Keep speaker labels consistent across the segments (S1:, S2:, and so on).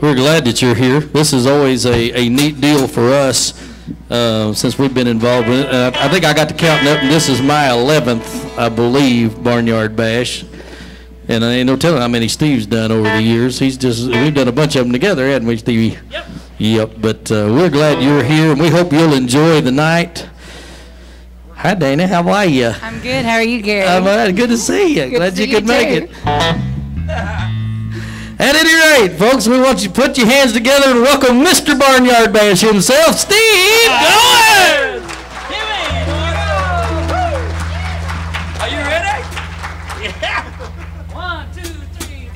S1: We're glad that you're here. This is always a, a neat deal for us uh, since we've been involved with it. Uh, I think I got to counting up, and this is my 11th, I believe, Barnyard Bash. And I ain't no telling how many Steve's done over the years. He's just, we've done a bunch of them together, haven't we, Stevie? Yep. Yep, but uh, we're glad you're here, and we hope you'll enjoy the night. Hi, Dana. How are you?
S2: I'm good. How are you, Gary?
S1: I'm uh, good to see you.
S2: Good
S1: glad
S2: to
S1: you
S2: see
S1: could
S2: you
S1: make
S2: too.
S1: it. At any rate, folks, we want you to put your hands together and welcome Mr. Barnyard Bash himself, Steve Goins!
S3: Are you ready? Yeah. One, two, three.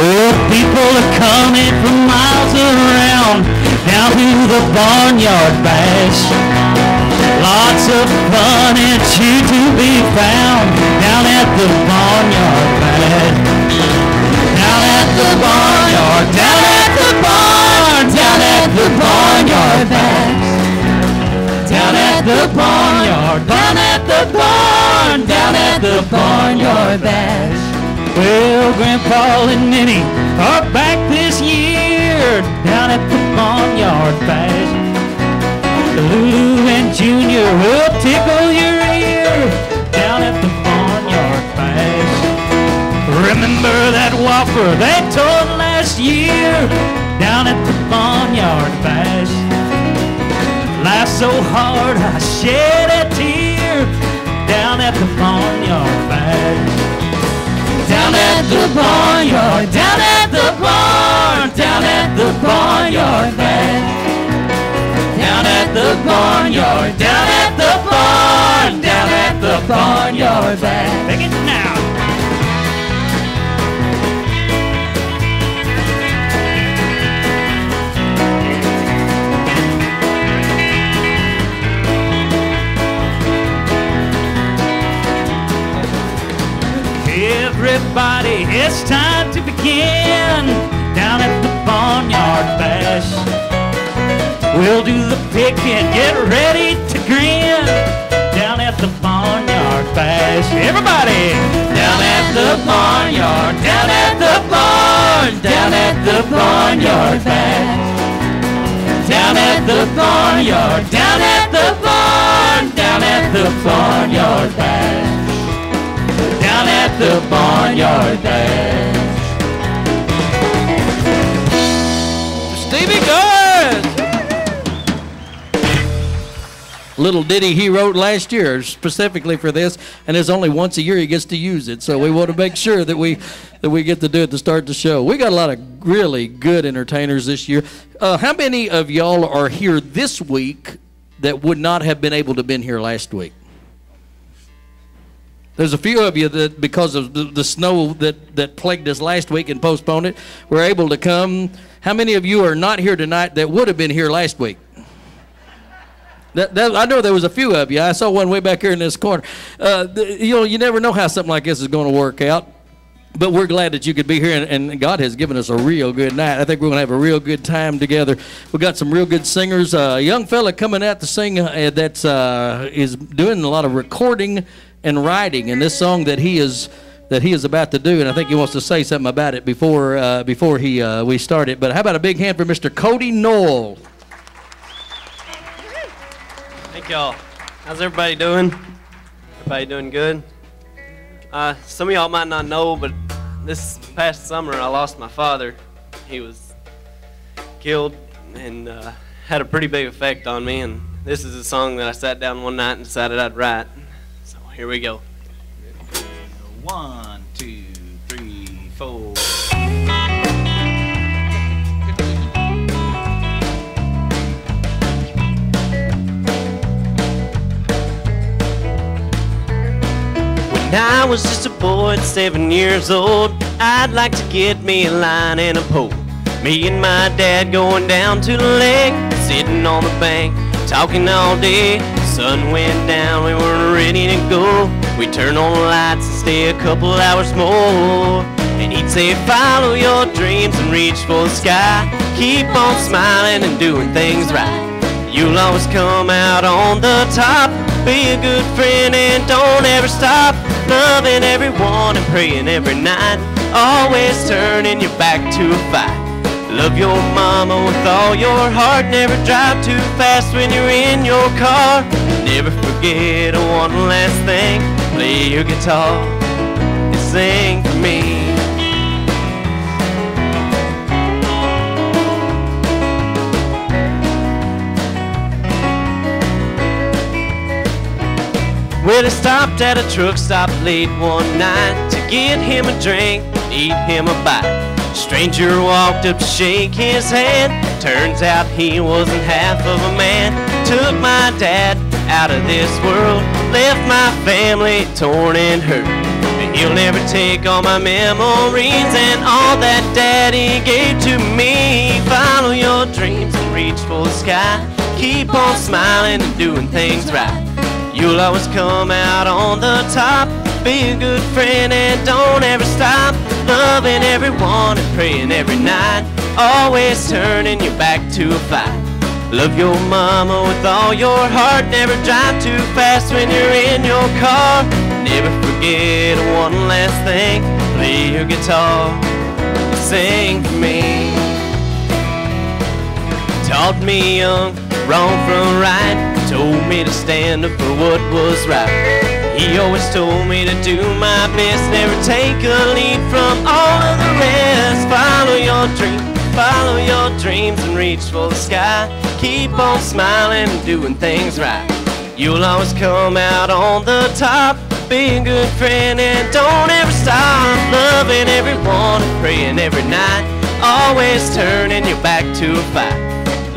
S1: Well, people are coming from miles around down to the Barnyard Bash. Lots of fun and cheer to be found down at the Barnyard Bash. Down at the barnyard, down at the barn, down at the Barnyard Bash. Down at the barnyard, down at the barn, down at the Barnyard Bash. Well, Grandpa and Minnie are back this year down at the Barnyard Bash. Lulu and Junior will tickle your ear down at the Barnyard Bash. Remember that whopper they told last year down at the Barnyard Bash. Laughed so hard I shed a tear down at the Barnyard Bash. Down at the barnyard, down at the barn, down at the barnyard bash. At the barnyard, down at the barn, down at the barnyard bash. Take it now. Everybody, it's time to begin down at the Barnyard Bash. We'll do the picking, get ready to grin down at the Barnyard Bash. Everybody, down at the barnyard, down at the barn, down at the Barnyard Bash. Down at the barnyard, down at the barn, down at the Barnyard Bash down at the barnyard bash. Little ditty he wrote last year specifically for this, and it's only once a year he gets to use it. So we want to make sure that we that we get to do it to start the show. We got a lot of really good entertainers this year. Uh, how many of y'all are here this week that would not have been able to been here last week? There's a few of you that, because of the, the snow that, that plagued us last week and postponed it, were able to come. How many of you are not here tonight that would have been here last week? That, that, I know there was a few of you. I saw one way back here in this corner. Uh, the, you know, you never know how something like this is going to work out. But we're glad that you could be here, and, and God has given us a real good night. I think we're going to have a real good time together. We got some real good singers. Uh, a young fella coming out to sing uh, that's uh, is doing a lot of recording and writing, and this song that he is that he is about to do, and I think he wants to say something about it before uh, before he uh, we start it. But how about a big hand for Mr. Cody Knoll?
S4: Thank y'all. How's everybody doing? Everybody doing good? Uh, some of y'all might not know, but this past summer I lost my father. He was killed and uh, had a pretty big effect on me. And this is a song that I sat down one night and decided I'd write. So here we go.
S5: One, two, three, four.
S4: I was just a boy at seven years old, I'd like to get me a line and a pole. Me and my dad going down to the lake, sitting on the bank, talking all day. Sun went down, we weren't ready to go. We turn on the lights and stay a couple hours more. And he'd say, follow your dreams and reach for the sky. Keep on smiling and doing things right. You'll always come out on the top. Be a good friend and don't ever stop loving everyone and praying every night. Always turning your back to a fight. Love your mama with all your heart. Never drive too fast when you're in your car. Never forget one last thing. Play your guitar and sing for me. Well, he stopped at a truck stop late one night to get him a drink, and eat him a bite. Stranger walked up to shake his hand. Turns out he wasn't half of a man. Took my dad out of this world, left my family torn and hurt. And he'll never take all my memories and all that daddy gave to me. Follow your dreams and reach for the sky. Keep on smiling and doing things right. You'll always come out on the top. Be a good friend and don't ever stop. Loving everyone and praying every night. Always turning your back to a fight. Love your mama with all your heart. Never drive too fast when you're in your car. Never forget one last thing. Play your guitar. Sing for me. Taught me young, wrong from right told me to stand up for what was right. He always told me to do my best, never take a lead from all of the rest. Follow your dream, follow your dreams and reach for the sky. Keep on smiling and doing things right. You'll always come out on the top. Be a good friend and don't ever stop loving everyone and praying every night. Always turning your back to a fight.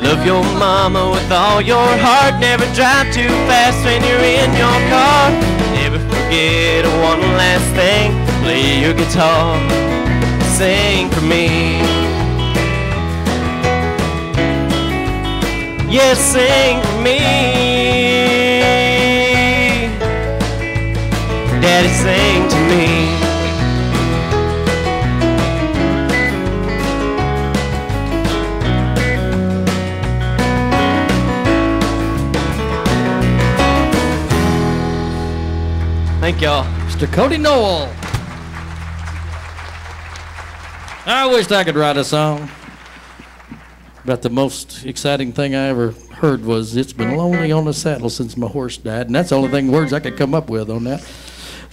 S4: Love your mama with all your heart. Never drive too fast when you're in your car. Never forget one last thing. Play your guitar. Sing for me. Yes, sing for me. Daddy, sing to me. Thank y'all.
S6: Mr. Cody Noel. I wished I could write a song. But the most exciting thing I ever heard was "It's been lonely on the saddle since my horse died," and that's the only thing words I could come up with on that.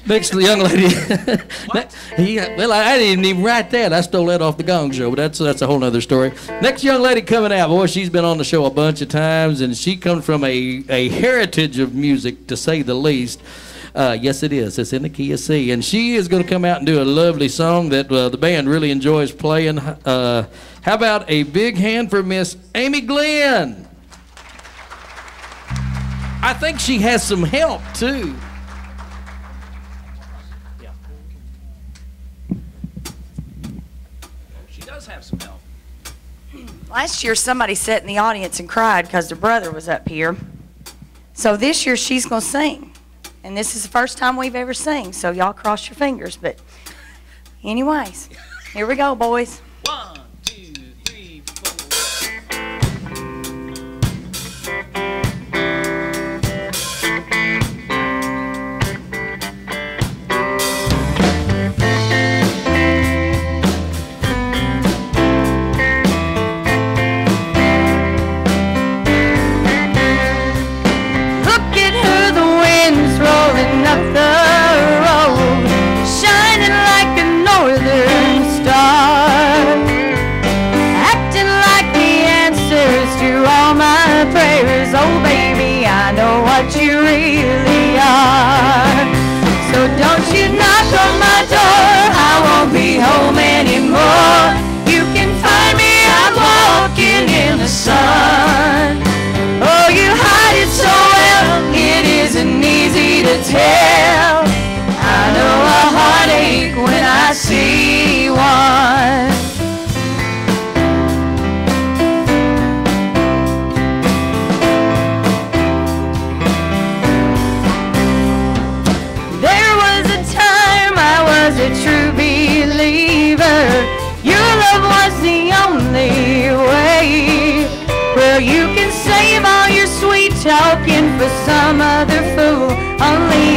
S6: Next young lady. he, well, I, I, didn't even write that. I stole that off the Gong Show, but that's that's a whole other story. Next young lady coming out, boy, she's been on the show a bunch of times, and she comes from a, a heritage of music, to say the least. Uh, yes, it is. It's in the key of C. And she is going to come out and do a lovely song that uh, the band really enjoys playing. Uh, how about a big hand for Miss Amy Glenn? I think she has some help, too.
S5: She does have some help.
S3: Last year, somebody sat in the audience and cried because their brother was up here. So this year, she's going to sing. And this is the first time we've ever seen, so y'all cross your fingers. But, anyways, here we go, boys.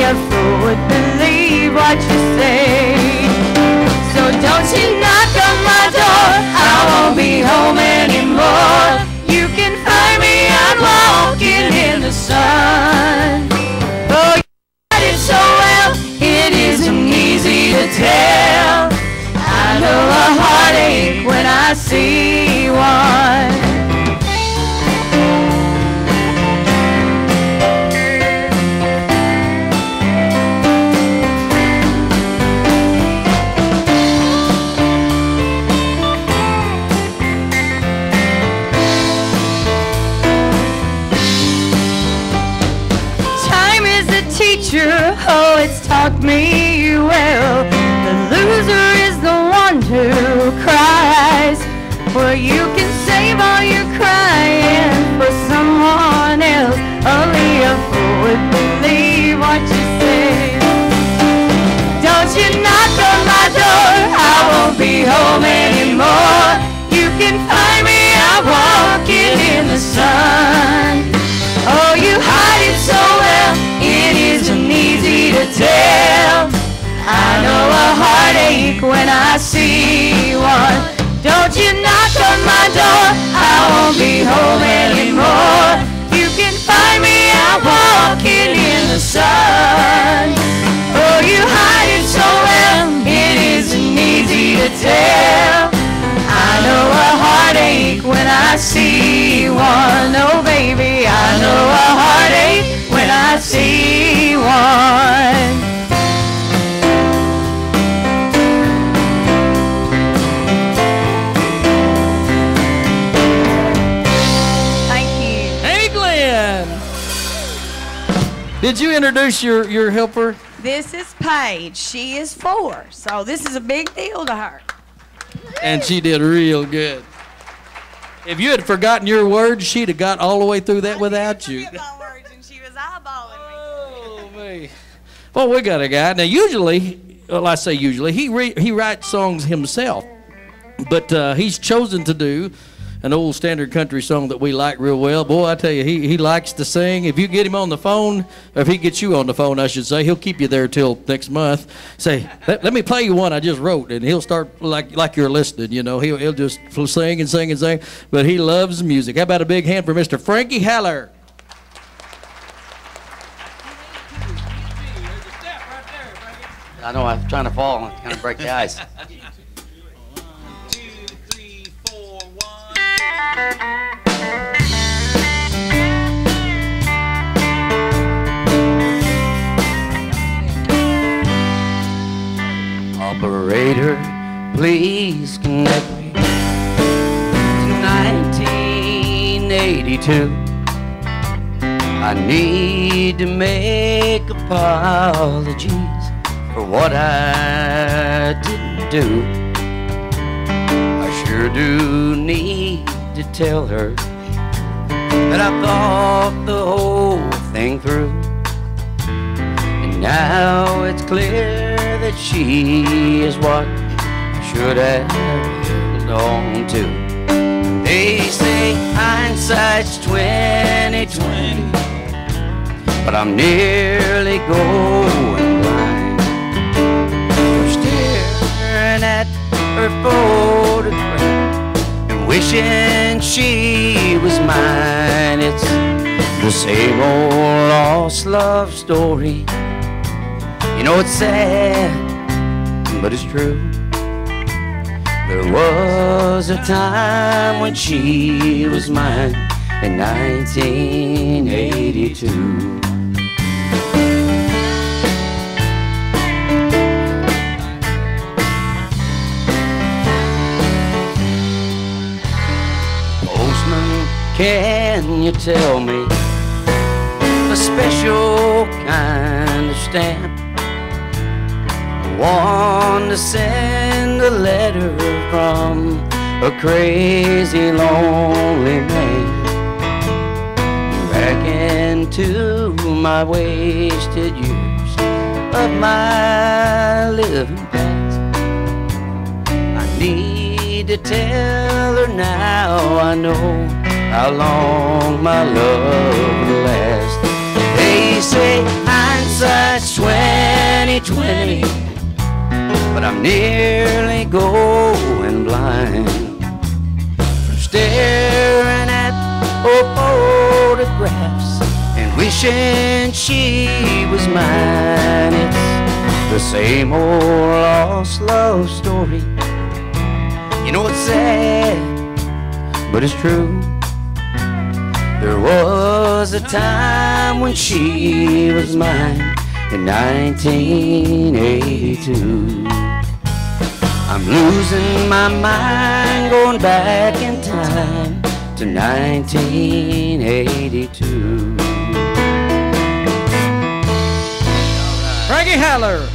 S3: A
S2: fool would believe what you say. So don't you knock on my door, I won't be home anymore. You can find me out walking in the sun. Oh, you got it so well, it isn't easy to tell. I know a heartache when I see taught me well. The loser is the one who cries. Well, you can save all your crying for someone else. Only a fool would believe what you say. Don't you knock on my door, I won't be home anymore. You can find me out walking in the sun. Oh, you hide it so well, isn't easy to tell. I know a heartache when I see one. Don't you knock on my door, I won't be home anymore. You can find me out walking in the sun. Oh, you hide it so well, it isn't easy to tell. I know a heartache when I see one. Oh, baby, I know a heartache I see one. Thank you.
S6: Hey, Glenn. Did you introduce your, your helper?
S2: This is Paige. She is four, so this is a big deal to her.
S6: And she did real good. If you had forgotten your words, she'd have got all the way through that without you. Oh, me. Well, we got a guy. Now, usually, well, I say usually, he, re- he writes songs himself. But uh, he's chosen to do an old standard country song that we like real well. Boy, I tell you, he, he likes to sing. If you get him on the phone, or if he gets you on the phone, I should say, he'll keep you there till next month. Say, let, let me play you one I just wrote, and he'll start like like you're listening. You know, he'll, he'll just sing and sing and sing. But he loves music. How about a big hand for Mr. Frankie Haller?
S7: I know I'm trying to fall and kind of break the ice. Operator, please connect me to 1982. I need to make apologies for what I didn't do. I sure do need to tell her that I thought the whole thing through. And now it's clear that she is what I should have held on to. They say hindsight's 2020, but I'm nearly going her photograph and wishing she was mine. It's the same old lost love story. You know it's sad, but it's true. There was a time when she was mine in 1982. Can you tell me a special kind of stamp? One to send a letter from a crazy lonely man back into my wasted years of my living past. I need to tell her now I know how long my love will last. They say hindsight's hindsight's 2020, but I'm nearly going blind from staring at old photographs and wishing she was mine. It's the same old lost love story. You know it's sad, but it's true. There was a time when she was mine in 1982. I'm losing my mind going back in time to 1982.
S6: Frankie Haller.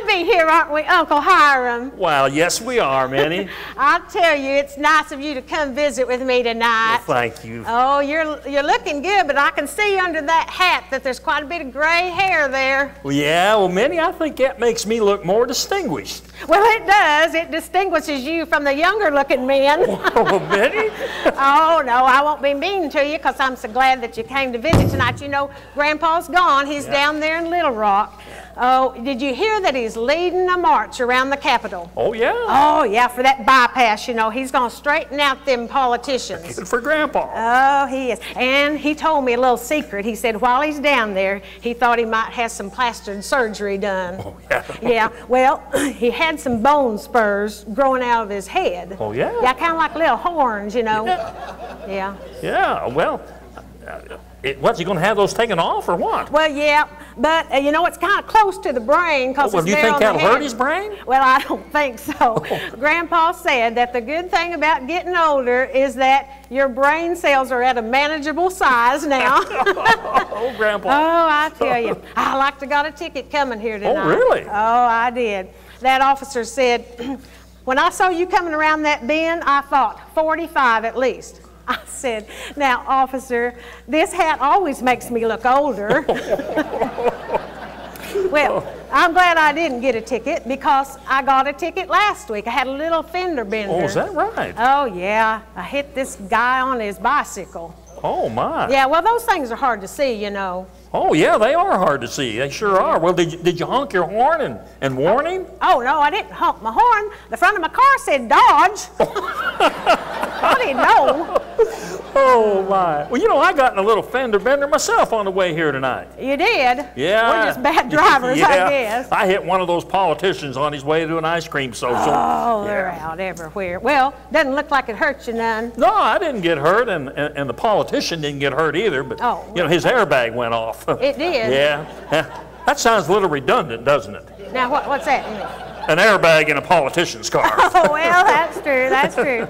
S8: To be here, aren't we, Uncle Hiram?
S9: Well, yes, we are, Minnie.
S8: I'll tell you, it's nice of you to come visit with me tonight.
S9: Thank you.
S8: Oh, you're you're looking good, but I can see under that hat that there's quite a bit of gray hair there.
S9: Well, yeah, well, Minnie, I think that makes me look more distinguished.
S8: Well, it does. It distinguishes you from the younger looking men.
S9: Oh, Minnie?
S8: oh, no, I won't be mean to you because I'm so glad that you came to visit tonight. You know, Grandpa's gone. He's down there in Little Rock. Oh, did you hear that he's leading a march around the Capitol?
S9: Oh, yeah.
S8: Oh, yeah, for that bypass, you know. He's going to straighten out them politicians.
S9: Good for Grandpa.
S8: Oh, he is. And he told me a little secret. He said while he's down there, he thought he might have some plastered surgery done.
S9: Oh, yeah.
S8: Yeah, well, he had some bone spurs growing out of his head.
S9: Oh, yeah?
S8: Yeah, kind of like little horns, you know. Yeah.
S9: Yeah, well, uh, it, what's he going to have those taken off or what?
S8: Well, yeah, but uh, you know, it's kind of close to the brain because
S9: Oh, well,
S8: it's
S9: do you think that'll hurt his brain? Oh.
S8: Well, I don't think so. Grandpa said that the good thing about getting older is that your brain cells are at a manageable size now.
S9: Oh, Grandpa.
S8: Oh, I tell you, I like to got a ticket coming here tonight.
S9: Oh, really?
S8: Oh, I did. That officer said, when I saw you coming around that bend, I thought 45 at least. I said, now, officer, this hat always makes me look older. well, I'm glad I didn't get a ticket because I got a ticket last week. I had a little fender bender.
S9: Oh, is that right?
S8: Oh, yeah. I hit this guy on his bicycle.
S9: Oh, my.
S8: Yeah, well, those things are hard to see, you know.
S9: Oh, yeah, they are hard to see. They sure are. Well, did you, did you honk your horn and, and warn him?
S8: Oh, no, I didn't honk my horn. The front of my car said Dodge. I didn't know.
S9: Oh, my. Well, you know, I got in a little fender bender myself on the way here tonight.
S8: You did?
S9: Yeah.
S8: We're just bad drivers,
S9: yeah.
S8: I guess.
S9: I hit one of those politicians on his way to an ice cream social.
S8: Oh, they're out everywhere. Well, doesn't look like it hurt you none.
S9: No, I didn't get hurt, and, and, and the politician didn't get hurt either, but,
S8: Oh,
S9: you know, his airbag went off.
S8: It did?
S9: yeah. That sounds a little redundant, doesn't it?
S8: Now, what, what's that mean?
S9: An airbag in a politician's car.
S8: Oh, well, that's true. That's true.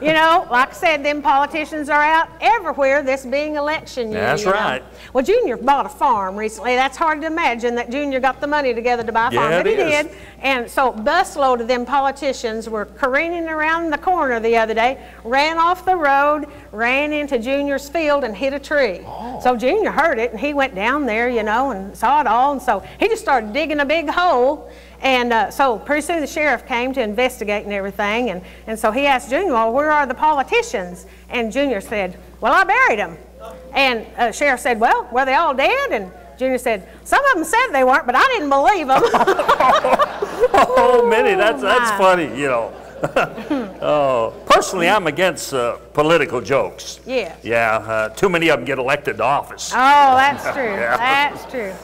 S8: You know, like I said, them politicians are out everywhere, this being election year.
S9: That's
S8: you know.
S9: right.
S8: Well, Junior bought a farm recently. That's hard to imagine that Junior got the money together to buy a farm,
S9: Yeah,
S8: but he
S9: is.
S8: did. And so, busload of them politicians were careening around the corner the other day, ran off the road, ran into Junior's field, and hit a tree.
S9: Oh.
S8: So Junior heard it, and he went down there, you know, and saw it all. And so he just started digging a big hole. And uh, so pretty soon the sheriff came to investigate and everything. And, and so he asked Junior, well, where are the politicians? And Junior said, well, I buried them. And uh, sheriff said, well, were they all dead? And Junior said, some of them said they weren't, but I didn't believe them.
S9: oh, Minnie, that's, that's
S8: my.
S9: funny, you know. oh, personally, I'm against uh, political jokes.
S8: Yes.
S9: Yeah, uh, too many of them get elected to office.
S8: Oh, that's true.
S9: Yeah.
S8: That's true.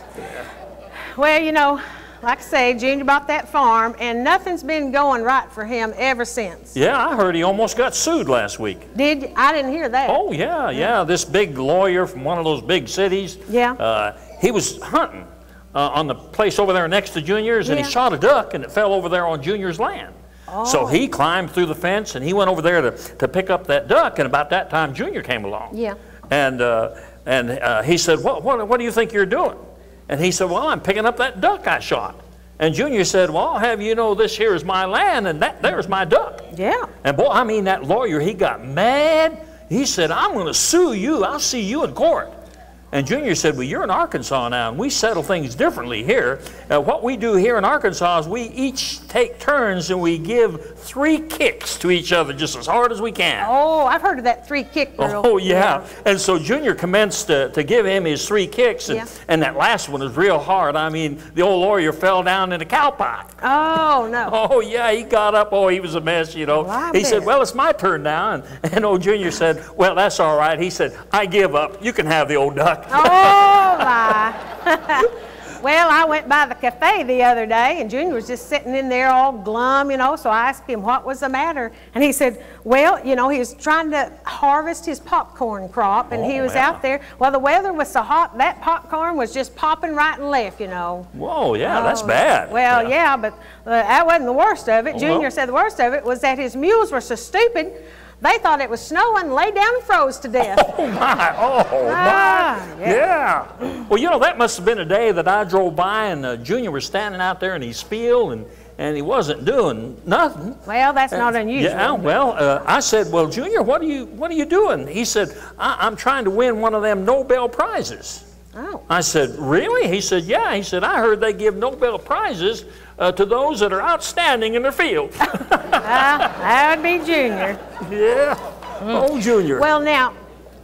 S8: Well, you know, like I say, Junior bought that farm, and nothing's been going right for him ever since.
S9: Yeah, I heard he almost got sued last week.
S8: Did? I didn't hear that.
S9: Oh, yeah, yeah. This big lawyer from one of those big cities.
S8: Yeah.
S9: Uh, he was hunting uh, on the place over there next to Junior's, and
S8: Yeah.
S9: he shot a duck, and it fell over there on Junior's land.
S8: Oh.
S9: So he climbed through the fence, and he went over there to, to pick up that duck, and about that time, Junior came along.
S8: Yeah.
S9: And, uh, and uh, he said, what, what, what do you think you're doing? And he said, well, I'm picking up that duck I shot. And Junior said, well, I'll have you know this here is my land, and that there's my duck.
S8: Yeah.
S9: And boy, I mean, that lawyer, he got mad. He said, I'm going to sue you. I'll see you in court. And Junior said, Well, you're in Arkansas now, and we settle things differently here. Uh, what we do here in Arkansas is we each take turns and we give three kicks to each other just as hard as we can.
S8: Oh, I've heard of that three kick drill.
S9: Oh, yeah. And so Junior commenced to, to give him his three kicks, and,
S8: Yeah.
S9: and that last one was real hard. I mean, the old lawyer fell down in a cow pot.
S8: Oh, no.
S9: Oh, yeah, he got up. Oh, he was a mess, you know.
S8: Well, I
S9: he said. Well, it's my turn now. And, and old Junior said, Well, that's all right. He said, I give up. You can have the old duck.
S8: Oh, my. well, I went by the cafe the other day, and Junior was just sitting in there all glum, you know, so I asked him what was the matter. And he said, well, you know, he was trying to harvest his popcorn crop, and he
S9: Oh,
S8: was
S9: yeah.
S8: out there. Well, the weather was so hot, that popcorn was just popping right and left, you know.
S9: Whoa, yeah, that's
S8: Oh,
S9: bad.
S8: Well, yeah, but uh, that wasn't the worst of it.
S9: Oh,
S8: Junior
S9: well.
S8: said the worst of it was that his mules were so stupid, they thought it was snowing and lay down and froze to death.
S9: Oh, my. Oh,
S8: Ah,
S9: my. Yeah. Well, you know, that must have been a day that I drove by and uh, Junior was standing out there in his field and, and he wasn't doing nothing.
S8: Well, that's not unusual.
S9: Yeah, well, uh, I said, well, Junior, what are you, what are you doing? He said, I, I'm trying to win one of them Nobel Prizes.
S8: Oh.
S9: I said, really? He said, yeah. He said, I heard they give Nobel Prizes uh, to those that are outstanding in their field.
S8: Ah, that would be Junior.
S9: yeah. Oh, Junior.
S8: Well, now,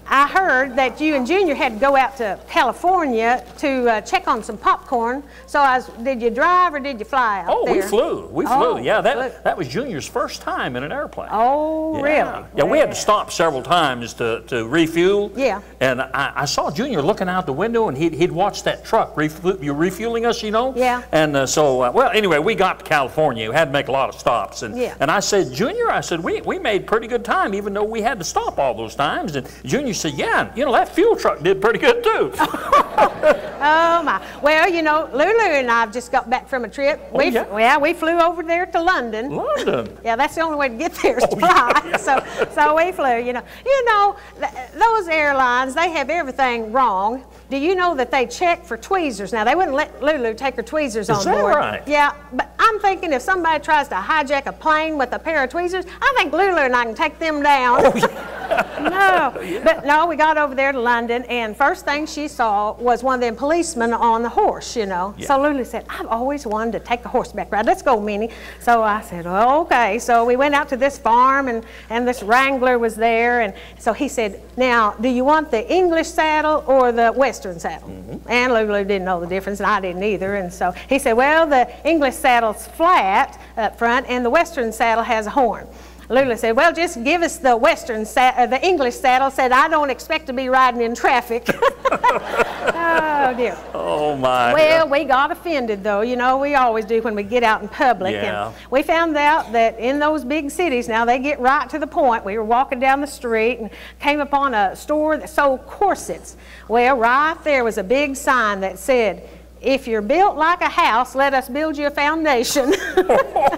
S8: I heard that you and Junior had to go out to California to uh, check on some popcorn. So I was, did you drive or did you fly out
S9: Oh,
S8: there?
S9: we flew. We
S8: Oh,
S9: flew. Yeah, that,
S8: flew.
S9: that was Junior's first time in an airplane.
S8: Oh,
S9: Yeah.
S8: really?
S9: Yeah, we had to stop several times to, to refuel.
S8: Yeah.
S9: And I, I saw Junior looking out the window, and he'd, he'd watch that truck. Refu- you're refueling us, you know?
S8: Yeah.
S9: And uh, so, uh, well, anyway, we got to California. We had to make a lot of stops. And,
S8: Yeah.
S9: and I said, Junior, I said, we, we made pretty good time, even though we had to stop all those times. And Junior said, yeah, you know, that fuel truck did pretty good, too.
S8: Oh, my. Well, you know, Lulu and I have just got back from a trip.
S9: Oh,
S8: we,
S9: yeah?
S8: yeah, we flew over there to London.
S9: London.
S8: Yeah, that's the only way to get there is
S9: Oh,
S8: to fly. So, so we flew. You know, you know, th- those airlines they have everything wrong. Do you know that they check for tweezers? Now they wouldn't let Lulu take her tweezers on
S9: that
S8: board.
S9: right?
S8: Yeah, but I'm thinking if somebody tries to hijack a plane with a pair of tweezers, I think Lulu and I can take them down. Oh, no, but no, we got over there to London, and first thing she saw was one of them policemen on the horse, you know. So Lulu said, I've always wanted to take a horseback ride. Let's go, Minnie. So I said, well, okay. So we went out to this farm, and, and this wrangler was there, and so he said, now, do you want the English saddle or the Western saddle? And Lulu didn't know the difference, and I didn't either. And so he said, well, the English saddle's flat up front, and the Western saddle has a horn. Lulu said, "Well, just give us the Western, sa- uh, the English saddle." Said, "I don't expect to be riding in traffic." oh dear.
S9: oh, my.
S8: Well, we got offended though. You know, we always do when we get out in public.
S9: Yeah.
S8: And we found out that in those big cities, now they get right to the point. We were walking down the street and came upon a store that sold corsets. Well, right there was a big sign that said, "If you're built like a house, let us build you a foundation."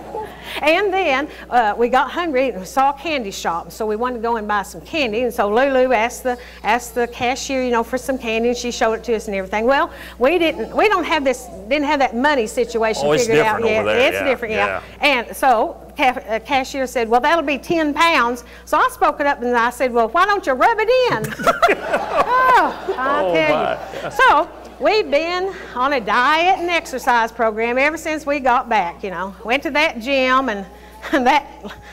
S8: And then uh, we got hungry and we saw a candy shop, so we wanted to go and buy some candy. And so Lulu asked the asked the cashier, you know, for some candy, and she showed it to us and everything. Well, we didn't we don't have this didn't have that money situation
S9: Oh,
S8: figured out yet.
S9: there,
S8: It's
S9: yeah,
S8: different, yeah. And so uh, cashier said, well, that'll be ten pounds. So I spoke it up and I said, well, why don't you rub it in? oh, I
S9: Oh,
S8: tell
S9: my.
S8: you. So we've been on a diet and exercise program ever since we got back, you know. Went to that gym and that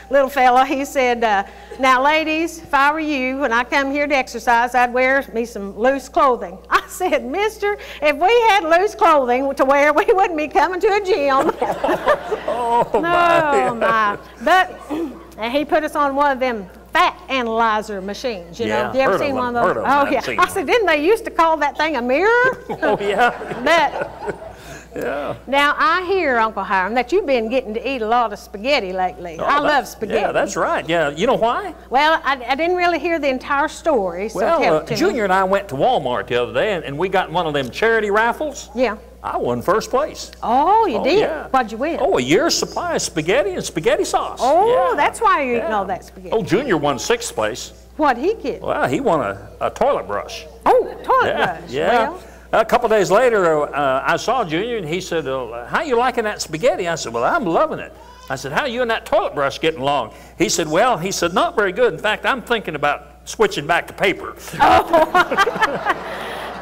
S8: little fella, he said, uh, now ladies, if I were you, when I come here to exercise, I'd wear me some loose clothing. I said, mister, if we had loose clothing to wear, we wouldn't be coming to a gym.
S9: Oh,
S8: no,
S9: my.
S8: my. But and he put us on one of them fat analyzer machines, you
S9: Yeah,
S8: know. Have you ever seen one of those?
S9: of
S8: oh, yeah. I said, didn't they used to call that thing a mirror?
S9: Oh, yeah.
S8: But
S9: Yeah.
S8: now I hear, Uncle Hiram, that you've been getting to eat a lot of spaghetti lately. I
S9: Oh,
S8: love spaghetti.
S9: Yeah, that's right. Yeah, you know why?
S8: Well, I, I didn't really hear the entire story, so
S9: Well, uh. Junior and I went to Walmart the other day, and, and we got one of them charity raffles.
S8: Yeah.
S9: I won first place.
S8: Oh, you
S9: Oh,
S8: did?
S9: yeah.
S8: What'd you win?
S9: Oh, a year's supply of spaghetti and spaghetti sauce.
S8: Oh,
S9: Yeah.
S8: that's why you're eating all that spaghetti.
S9: Oh, Junior won sixth place.
S8: What'd he get?
S9: Well, he won a, a toilet brush.
S8: Oh, toilet brush.
S9: yeah.
S8: Well,
S9: a couple days later, uh, I saw Junior, and he said, uh, "How you liking that spaghetti?" I said, "Well, I'm loving it." I said, "How are you and that toilet brush getting along?" He said, "Well," he said, "Not very good. In fact, I'm thinking about switching back to paper."
S8: Oh,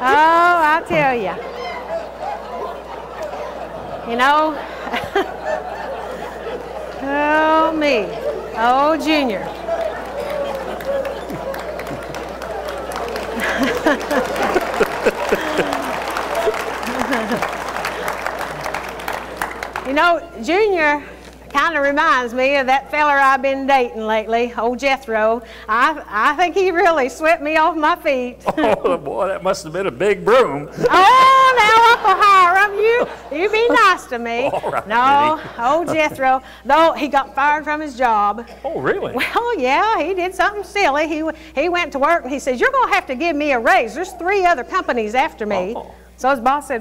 S8: oh I tell you. You know, oh me, oh Junior. you know, Junior kind of reminds me of that feller I've been dating lately, old Jethro. I, I think he really swept me off my feet.
S9: Oh, boy, that must have been a big broom.
S8: Oh, now, Uncle Hiram, you you be nice to me.
S9: Right,
S8: no, old oh, Jethro, though he got fired from his job.
S9: Oh, really?
S8: Well, yeah, he did something silly. He he went to work and he says, "You're going to have to give me a raise. There's three other companies after me."
S9: Oh.
S8: So his boss said,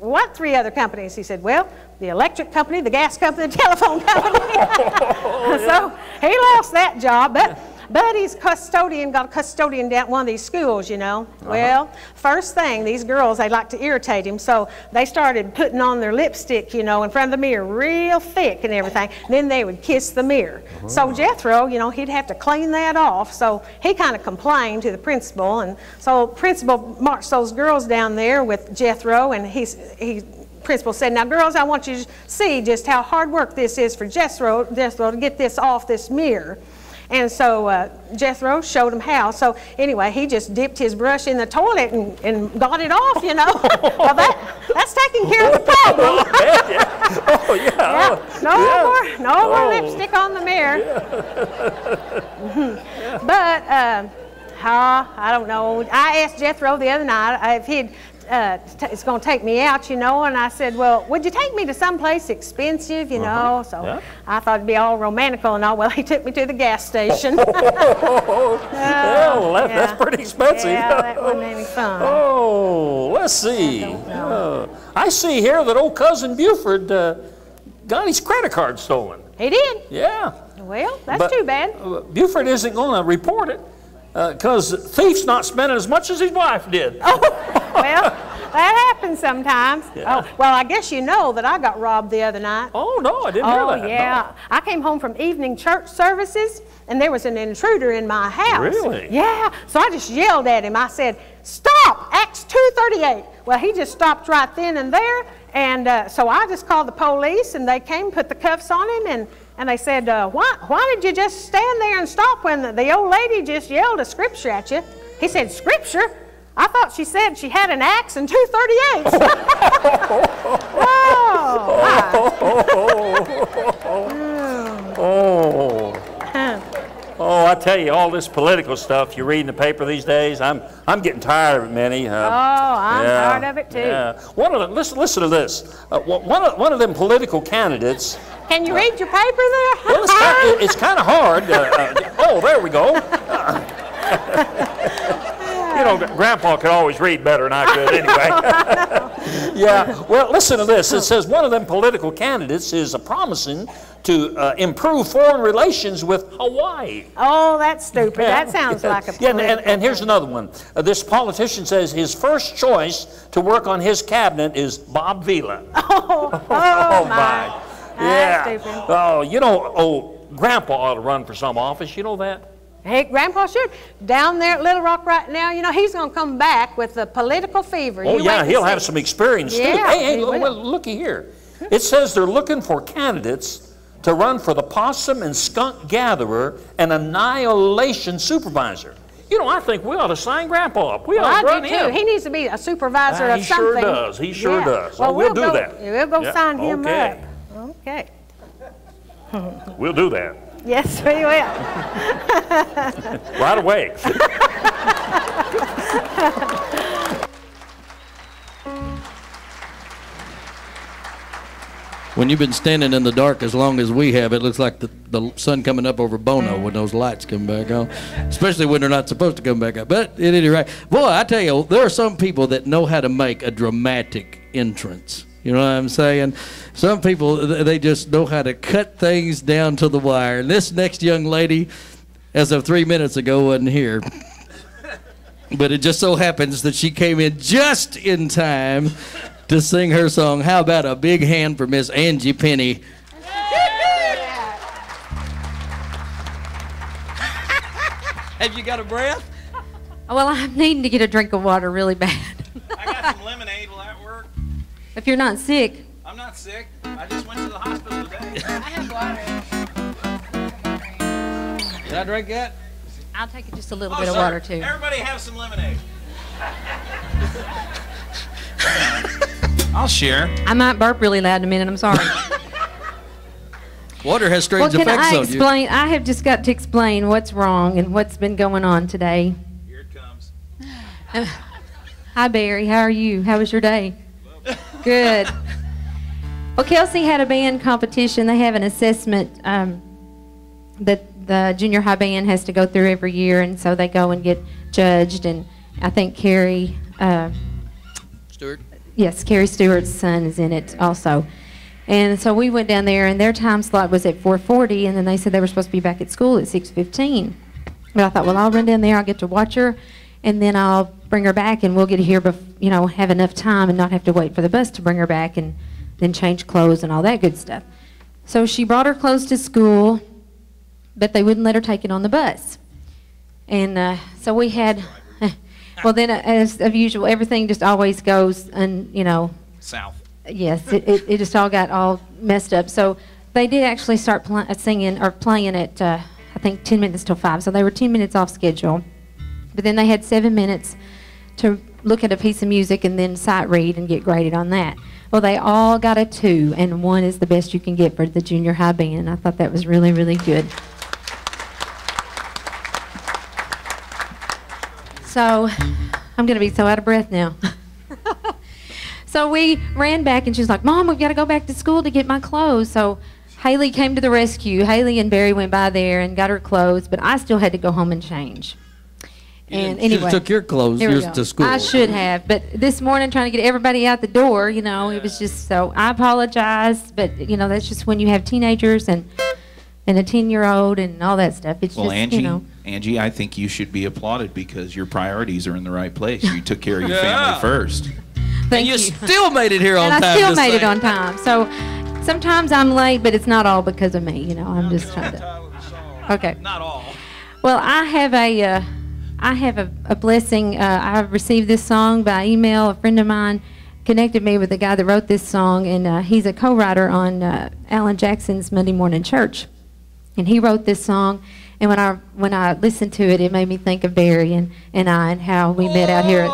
S8: "What three other companies?" He said, "Well, the electric company, the gas company, the telephone company." Oh, so he lost that job, but. But he's custodian, got a custodian down at one of these schools, you know. Uh-huh. Well, first thing, these girls, they like to irritate him, so they started putting on their lipstick, you know, in front of the mirror, real thick and everything. Then they would kiss the mirror. Uh-huh. So Jethro, you know, he'd have to clean that off. So he kind of complained to the principal, and so principal marched those girls down there with Jethro, and he's he principal said, "Now, girls, I want you to see just how hard work this is for Jethro, Jethro to get this off this mirror." And so uh, Jethro showed him how. So anyway, he just dipped his brush in the toilet and, and got it off, you know. well, that, that's taking care of the problem.
S9: Oh, yeah.
S8: Yeah, no
S9: Yeah.
S8: more, no more
S9: Oh.
S8: lipstick on the mirror. Mhm. but uh, I don't know. I asked Jethro the other night if he'd. Uh, t- it's going to take me out, you know, and I said, "Well, would you take me to some place expensive, you know?" So
S9: Yeah.
S8: I thought it'd be all romantical and all. Well, he took me to the gas station.
S9: Oh, well, that, that's pretty expensive.
S8: yeah, that wasn't any fun.
S9: Oh, let's see. Uh, I see here that old cousin Buford uh, got his credit card stolen.
S8: He did.
S9: Yeah.
S8: Well, that's
S9: But,
S8: too bad.
S9: uh, Buford isn't going to report it because thief's not spending as much as his wife did.
S8: well, that happens sometimes.
S9: Yeah.
S8: Oh, well, I guess you know that I got robbed the other night.
S9: Oh, no, I didn't hear
S8: Oh,
S9: that. no.
S8: yeah. I came home from evening church services, and there was an intruder in my house.
S9: Really?
S8: Yeah. So I just yelled at him. I said, "Stop! Acts 2:38." Well, he just stopped right then and there, and uh, so I just called the police, and they came, put the cuffs on him, and. And they said, uh, why, why did you just stand there and stop when the, the old lady just yelled a scripture at you? He said, Scripture? I thought she said she had an axe and 238.
S9: Oh. Oh, I tell you, all this political stuff you read in the paper these days, I'm, I'm getting tired of it, Minnie. Uh,
S8: Oh, I'm tired of it too.
S9: Yeah. One of the, listen, listen to this. Uh, one, one of, one of them political candidates,
S8: Can you read your paper there?
S9: well, it's kind, it's kind of hard. Uh, uh, oh, there we go. you know, Grandpa could always read better than I could anyway. yeah, well, listen to this. It says one of them political candidates is uh, promising to uh, improve foreign relations with Hawaii.
S8: Oh, that's stupid. That sounds like a
S9: Yeah, and, and, and here's another one. Uh, this politician says his first choice to work on his cabinet is Bob Vila.
S8: Oh, oh, my.
S9: Yeah.
S8: That's stupid.
S9: Oh, you know, oh, Grandpa ought to run for some office. You know that?
S8: Hey, Grandpa should. Down there at Little Rock right now, you know, he's going to come back with a political fever.
S9: Oh,
S8: You
S9: yeah, he'll have some experience too.
S8: Yeah,
S9: Hey, hey,
S8: he
S9: look, well, looky here. It says they're looking for candidates to run for the possum and skunk gatherer and annihilation supervisor. You know, I think we ought to sign Grandpa up. We
S8: Well,
S9: ought to
S8: I
S9: run
S8: do too.
S9: him.
S8: He needs to be a supervisor
S9: Ah,
S8: of
S9: he sure
S8: something.
S9: does. He sure
S8: Yeah.
S9: does.
S8: Well,
S9: Oh, we'll do
S8: go,
S9: that.
S8: We'll go
S9: Yeah,
S8: sign him
S9: okay.
S8: up. Okay.
S9: We'll do that
S8: Yes, we will.
S9: right away.
S6: When you've been standing in the dark as long as we have, it looks like the, the sun coming up over Bono when those lights come back on, especially when they're not supposed to come back up. But at any rate, boy, I tell you, there are some people that know how to make a dramatic entrance. You know what I'm saying? Some people, they just know how to cut things down to the wire. And this next young lady, as of three minutes ago, wasn't here. But it just so happens that she came in just in time to sing her song. How about a big hand for Miss Angie Penny? Have you got a breath?
S10: Well, I'm needing to get a drink of water really bad. If you're not sick,
S5: I'm not sick. I just went to the hospital today. I have water.
S6: Did I drink that?
S10: I'll take just a little
S5: Oh,
S10: bit of water too.
S5: Everybody have some lemonade. I'll share.
S10: I might burp really loud in a minute. I'm sorry.
S6: Water has
S10: well,
S6: strange
S10: can
S6: effects
S10: I
S6: on you.
S10: explain? I have just got to explain what's wrong and what's been going on today.
S5: Here it comes.
S10: Hi, Barry. How are you? How was your day? Good. Well, Kelsey had a band competition. They have an assessment um, that the junior high band has to go through every year, and so they go and get judged. And I think Carrie, uh,
S6: Stuart.
S10: yes, Carrie Stewart's son is in it also. And so we went down there, and their time slot was at 4:40, and then they said they were supposed to be back at school at 6:15. But I thought, well, I'll run down there. I'll get to watch her, and then I'll bring her back, and we'll get here, you know, have enough time and not have to wait for the bus to bring her back, and then change clothes and all that good stuff. So she brought her clothes to school, but they wouldn't let her take it on the bus. And uh, so we had, well, then uh, as of usual, everything just always goes, and you know,
S5: South.
S10: Yes, it, it, it just all got all messed up. So they did actually start pl- singing or playing at, uh, I think, 10 minutes till 5. So they were 10 minutes off schedule. But then they had seven minutes to look at a piece of music and then sight read and get graded on that. Well, they all got a two, and one is the best you can get for the junior high band. And I thought that was really, really good. So I'm going to be so out of breath now. So we ran back, and she was like, "Mom, we've got to go back to school to get my clothes." So Haley came to the rescue. Haley and Barry went by there and got her clothes, but I still had to go home and change. And
S6: Should've
S10: anyway,
S6: took your clothes yours to school.
S10: I should have, but this morning trying to get everybody out the door, you know, it was just so. I apologize, but you know that's just when you have teenagers and and a ten-year-old and all that stuff. It's
S5: Well,
S10: just
S5: Angie,
S10: you know.
S5: Angie, I think you should be applauded because your priorities are in the right place. You took care of your
S6: Yeah.
S5: family first.
S10: Thank
S6: you
S10: you.
S6: still made it here on
S10: and
S6: time.
S10: I still
S6: to
S10: made it on time. So sometimes I'm late, but it's not all because of me. You know, I'm just trying to. Okay.
S5: Not all.
S10: Well, I have a, uh, I have a, a blessing. Uh, I received this song by email. A friend of mine connected me with the guy that wrote this song, and uh, he's a co-writer on uh, Alan Jackson's Monday Morning Church. And he wrote this song, and when I when I listened to it, it made me think of Barry and, and I and how we met out here. At,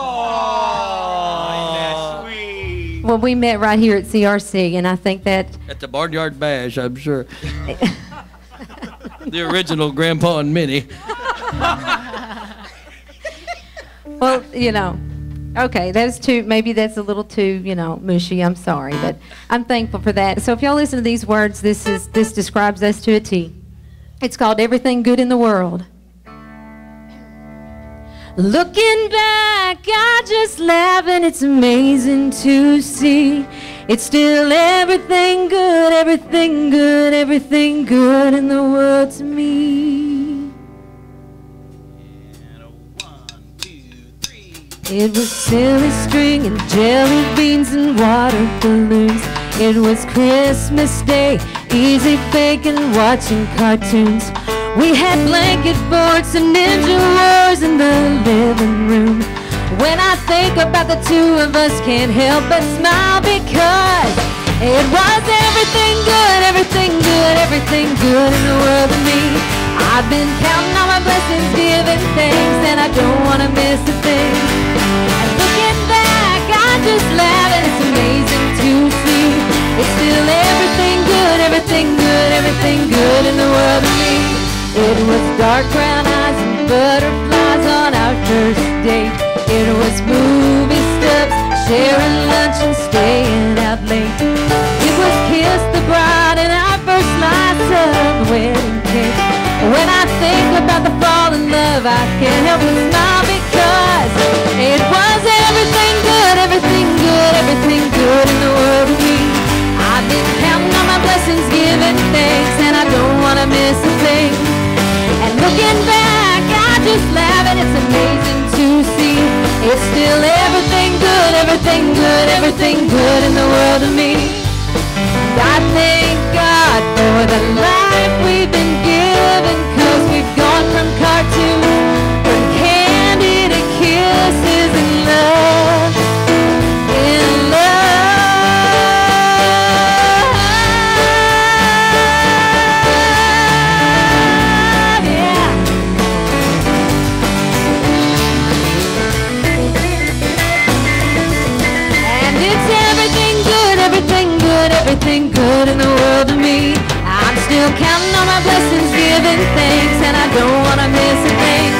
S10: well, we met right here at CRC, and I think that
S6: At the Barnyard Bash, I'm sure. the original Grandpa and Minnie.
S10: Well, you know, okay, that's too, maybe that's a little too, you know, mushy. I'm sorry, but I'm thankful for that. So if y'all listen to these words, this is this describes us to a T. It's called Everything Good in the World. Looking back, I just laugh and it's amazing to see. It's still everything good, everything good, everything good in the world to me. It was silly string and jelly beans and water balloons. It was Christmas Day, easy baking, watching cartoons. We had blanket forts and ninja wars in the living room. When I think about the two of us, can't help but smile because it was everything good, everything good, everything good in the world to me. I've been counting all my blessings, giving thanks, and I don't want to miss a thing. Just laugh, and it's amazing to see. It's still everything good, everything good, everything good in the world to me. It was dark brown eyes and butterflies on our first date. It was movie stubs, sharing lunch and staying out late. It was kiss the bride and our first slice of wedding cake. When I think about the fall in love, I can't help but smile everything good in the world to me. I've been counting on my blessings, giving thanks, and I don't want to miss a thing. And looking back, I just laugh, and it's amazing to see. It's still everything good, everything good, everything good in the world to me. I thank God for the life we've everything good in the world to me. I'm still counting on my blessings, giving thanks, and I don't wanna miss a thing.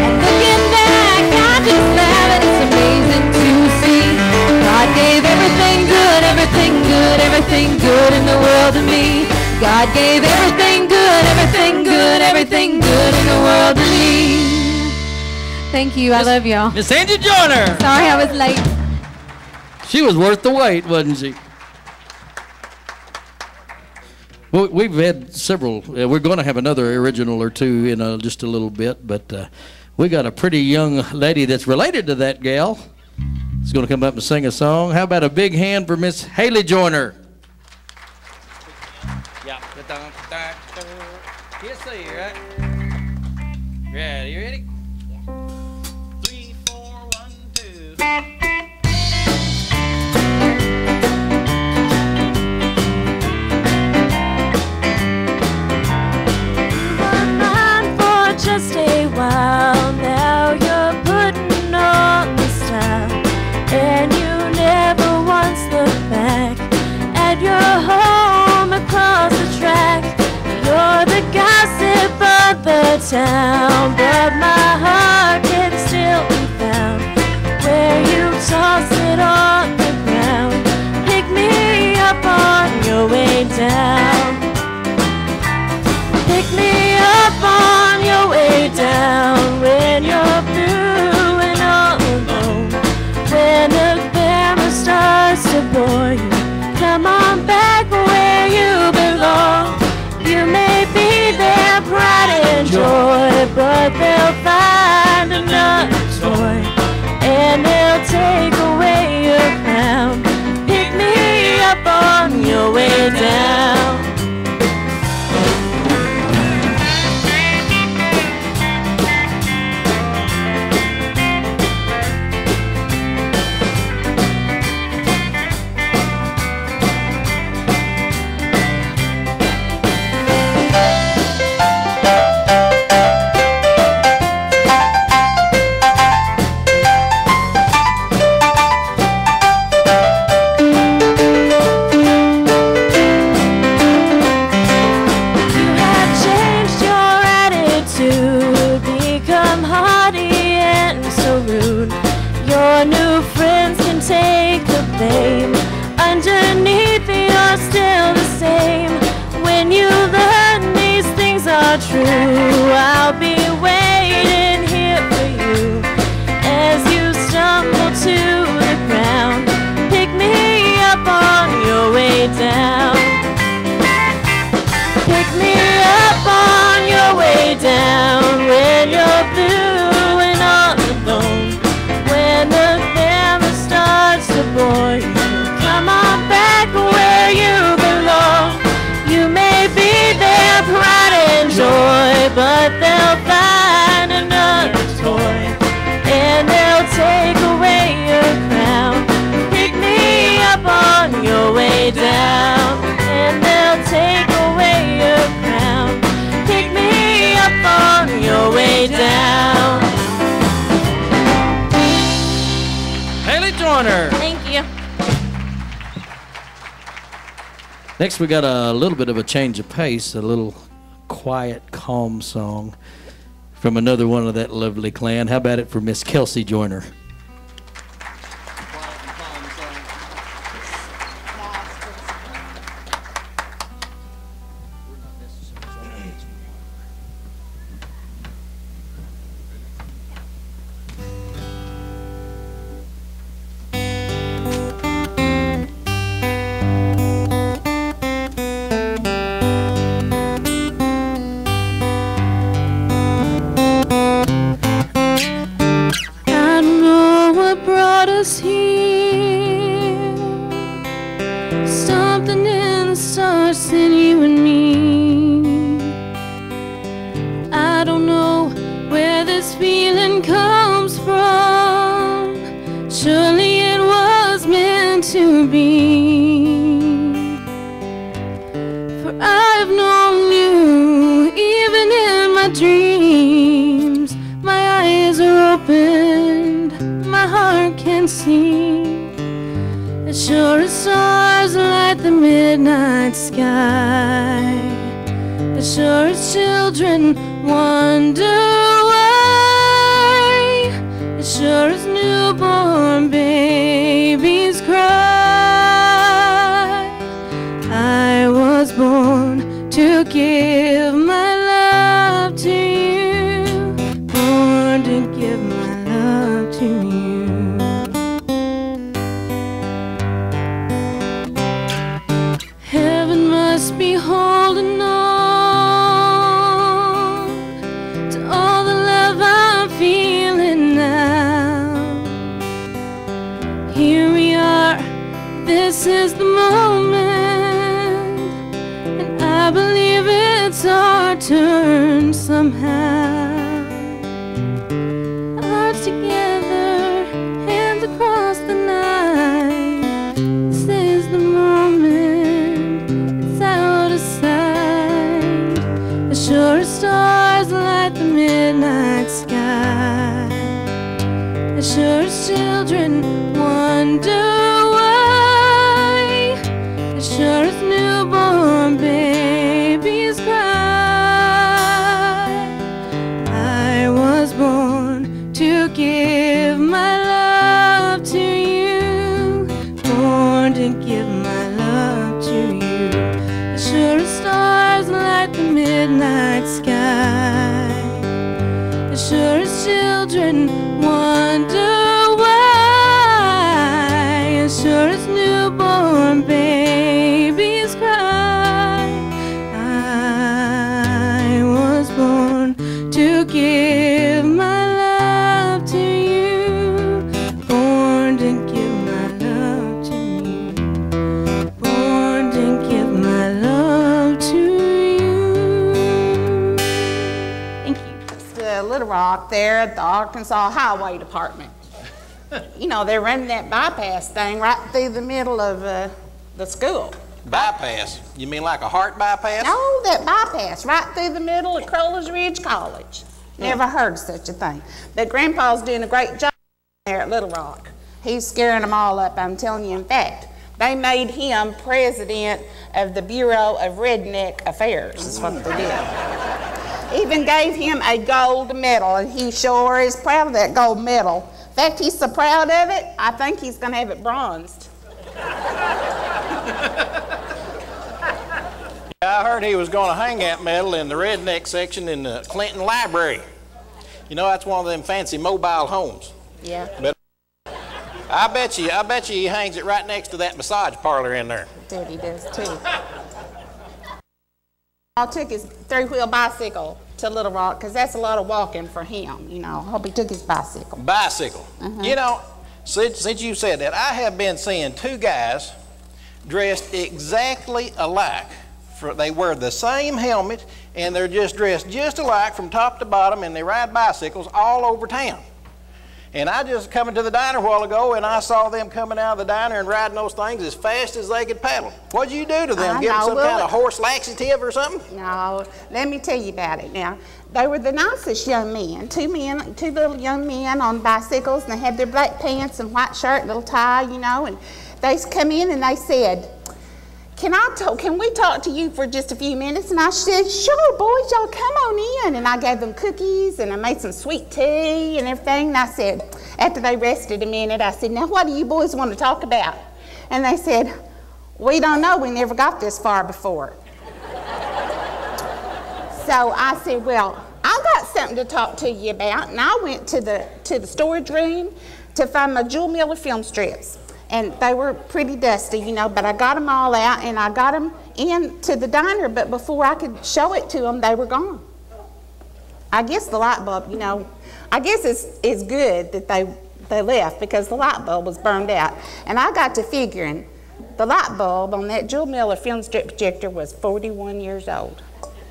S10: And looking back, I just laugh, and it's amazing to see. God gave everything good, everything good, everything good in the world to me. God gave everything good, everything good, everything good in the world to me. Thank you. I love y'all.
S6: Miss Angie Joyner.
S10: Sorry I was late.
S6: She was worth the wait, wasn't she? Well, we've had several. Uh, we're going to have another original or two in uh, just a little bit, but uh, we got a pretty young lady that's related to that gal. She's going to come up and sing a song. How about a big hand for Miss Haley Joyner? Yeah. Yes, see, right? Ready? You ready? Three, four, one, two.
S11: Town, but my heart can still be found where you toss it on the ground. Pick me up on your way down. Pick me up on your way down when you're blue and all alone. When the glamour starts to bore you, come on back where you belong. You may be and but they'll find another toy and they'll take away your crown. Pick me up on your way down. I'll be waiting here for you as you stumble to the ground. Pick me up on your way down. Pick me up on your way down when you're blue and all alone. When the glamour starts to you, come on back where you but they'll find another toy and they'll take away your crown. Pick me up on your way down, and they'll take away your crown. Pick me up on your way down.
S6: Haley Joyner.
S11: Thank you.
S6: Next, we got a little bit of a change of pace, a little quiet, calm song from another one of that lovely clan. How about it for Miss Kelsey Joyner?
S11: you know,
S12: they're running that bypass thing right through the middle of uh, the school.
S13: Bypass? You mean like a heart bypass?
S12: No, that bypass right through the middle of Crowley's Ridge College. Never heard of such a thing. But Grandpa's doing a great job there at Little Rock. He's scaring them all up, I'm telling you. In fact, they made him president of the Bureau of Redneck Affairs, is what they did. Even gave him a gold medal, and he sure is proud of that gold medal. In fact, he's so proud of it, I think he's going to have it bronzed.
S13: I heard he was going to hang that medal in the redneck section in the Clinton Library. You know, that's one of them fancy mobile homes.
S12: Yeah.
S13: But I bet you, I bet you he hangs it right next to that massage parlor in there.
S12: Daddy does too. I took his three-wheel bicycle to Little Rock because that's a lot of walking for him. You know, I hope he took his bicycle.
S13: Bicycle.
S12: Uh-huh.
S13: You know, since, since you said that, I have been seeing two guys dressed exactly alike. For, they wear the same helmet and they're just dressed just alike from top to bottom and they ride bicycles all over town. And I just come into the diner a while ago and I saw them coming out of the diner and riding those things as fast as they could paddle. What'd you do to them?
S12: I
S13: Give them some
S12: well,
S13: kind of horse laxative or something?
S12: No, let me tell you about it now. They were the nicest young men. Two men, two little young men on bicycles, and they had their black pants and white shirt, little tie, you know. And they come in and they said, "Can I talk? Can we talk to you for just a few minutes?" And I said, "Sure, boys, y'all come on in." And I gave them cookies and I made some sweet tea and everything. And I said, after they rested a minute, I said, "Now, what do you boys want to talk about?" And they said, "We don't know. We never got this far before." So I said, well, I got something to talk to you about. And I went to the, to the storage room to find my Jule Miller film strips. And they were pretty dusty, you know, but I got them all out and I got them into the diner. But before I could show it to them, they were gone. I guess the light bulb, you know, I guess it's, it's good that they, they left because the light bulb was burned out. And I got to figuring the light bulb on that Jule Miller film strip projector was 41 years old.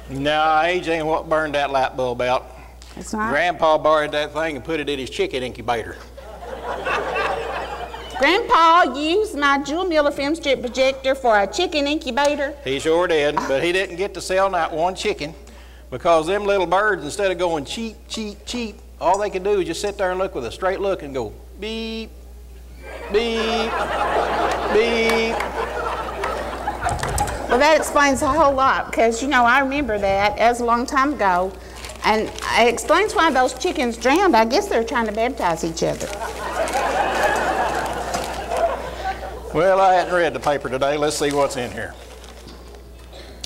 S13: No, age ain't what burned that light bulb out.
S12: That's right.
S13: Grandpa borrowed that thing and put it in his chicken incubator.
S12: Grandpa used my Jule Miller film strip projector for a chicken incubator.
S13: He sure did, but he didn't get to sell not one chicken because them little birds, instead of going cheep, cheep, cheep, all they could do is just sit there and look with a straight look and go beep, beep, beep,
S12: Well, that explains a whole lot because, you know, I remember that. That was a long time ago. And it explains why those chickens drowned. I guess they're trying to baptize each other.
S13: Well, I hadn't read the paper today. Let's see what's in here.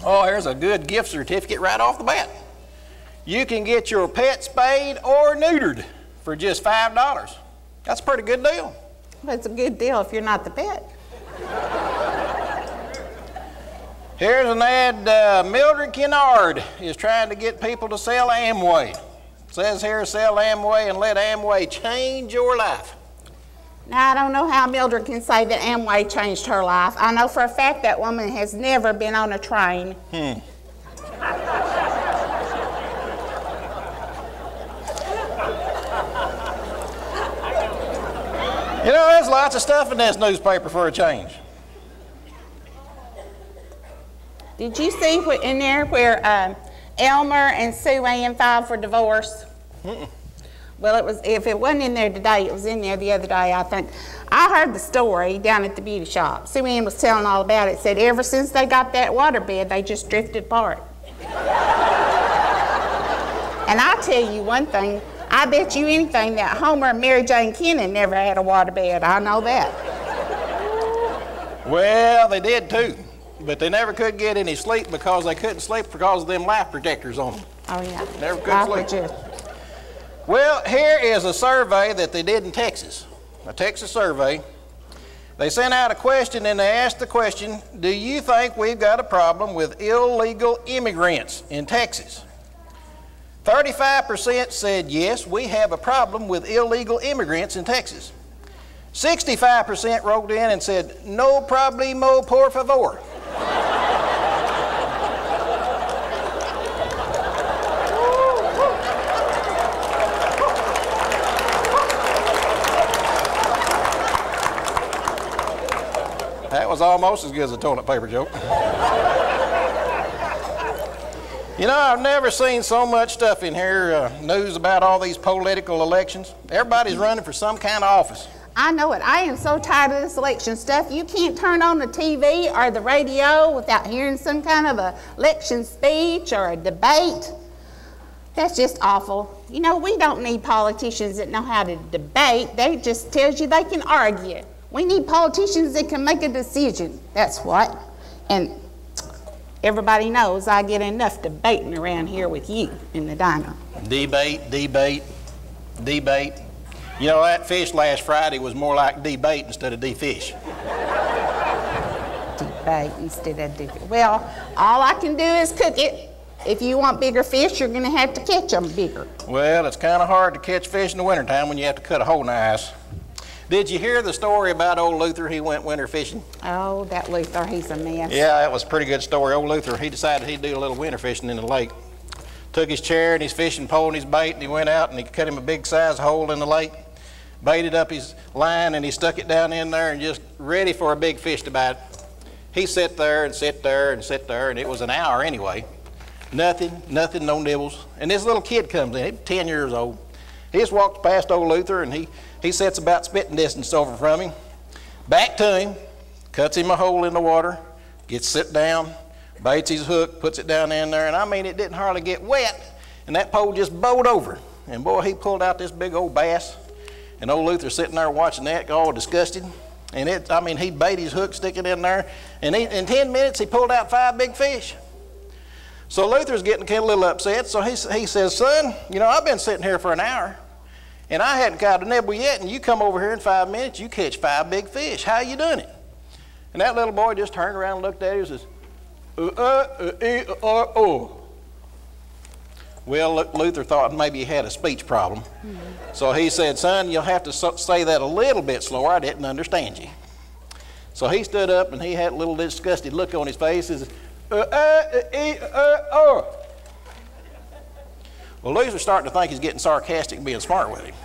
S13: Oh, here's a good gift certificate right off the bat. You can get your pet spayed or neutered for just $5. That's a pretty good deal.
S12: Well, it's a good deal if you're not the pet.
S13: Here's an ad uh, Mildred Kennard is trying to get people to sell Amway. It says here, sell Amway and let Amway change your life.
S12: Now, I don't know how Mildred can say that Amway changed her life. I know for a fact that woman has never been on a train.
S13: Hmm. You know, there's lots of stuff in this newspaper for a change.
S12: Did you see in there where um, Elmer and Sue Ann filed for divorce? Well, it was. If it wasn't in there today, it was in there the other day. I think. I heard the story down at the beauty shop. Sue Ann was telling all about it. Said ever since they got that water bed, they just drifted apart. and I'll tell you one thing. I bet you anything that Homer and Mary Jane Kennan never had a water bed. I know that.
S13: Well, they did too, but they never could get any sleep because they couldn't sleep because of them life protectors on them.
S12: Oh yeah.
S13: Never could
S12: Life
S13: sleep. Well, here is a survey that they did in Texas, a Texas survey. They sent out a question and they asked the question Do you think we've got a problem with illegal immigrants in Texas? 35% said yes, we have a problem with illegal immigrants in Texas. 65% wrote in and said, No problemo, por favor. That was almost as good as a toilet paper joke. you know, I've never seen so much stuff in here, uh, news about all these political elections. Everybody's running for some kind of office.
S12: I know it. I am so tired of this election stuff. You can't turn on the TV or the radio without hearing some kind of a election speech or a debate. That's just awful. You know, we don't need politicians that know how to debate. They just tells you they can argue. We need politicians that can make a decision. That's what. And everybody knows I get enough debating around here with you in the diner.
S13: Debate, debate, debate. You know, that fish last Friday was more like debate instead of de-fish.
S12: Debate instead of debate. Well, all I can do is cook it. If you want bigger fish, you're going to have to catch them bigger.
S13: Well, it's kind of hard to catch fish in the wintertime when you have to cut a hole in the ice. Did you hear the story about old Luther? He went winter fishing.
S12: Oh, that Luther, he's a mess.
S13: Yeah, that was a pretty good story. Old Luther, he decided he'd do a little winter fishing in the lake. Took his chair and his fishing pole and his bait, and he went out and he cut him a big size hole in the lake, baited up his line, and he stuck it down in there and just ready for a big fish to bite. He sat there and sat there and sat there, and it was an hour anyway. Nothing, nothing, no nibbles. And this little kid comes in, he's 10 years old. He just walks past old Luther and he, he sits about spitting distance over from him. Back to him, cuts him a hole in the water, gets sit down, baits his hook, puts it down in there, and I mean, it didn't hardly get wet, and that pole just bowed over. And boy, he pulled out this big old bass, and old Luther sitting there watching that, all disgusted. And it, I mean, he bait his hook, stick it in there, and he, in 10 minutes, he pulled out five big fish. So Luther's getting kind a little upset, so he, he says, Son, you know, I've been sitting here for an hour, and I hadn't caught a nibble yet, and you come over here in five minutes, you catch five big fish. How you doing it? And that little boy just turned around and looked at him and says, uh, uh, uh, eh, uh, uh, oh. Well, Luther thought maybe he had a speech problem. So he said, Son, you'll have to say that a little bit slower. I didn't understand you. So he stood up and he had a little disgusted look on his face. He says, uh, uh, uh, eh, uh, oh. Well, Luther's starting to think he's getting sarcastic and being smart with him.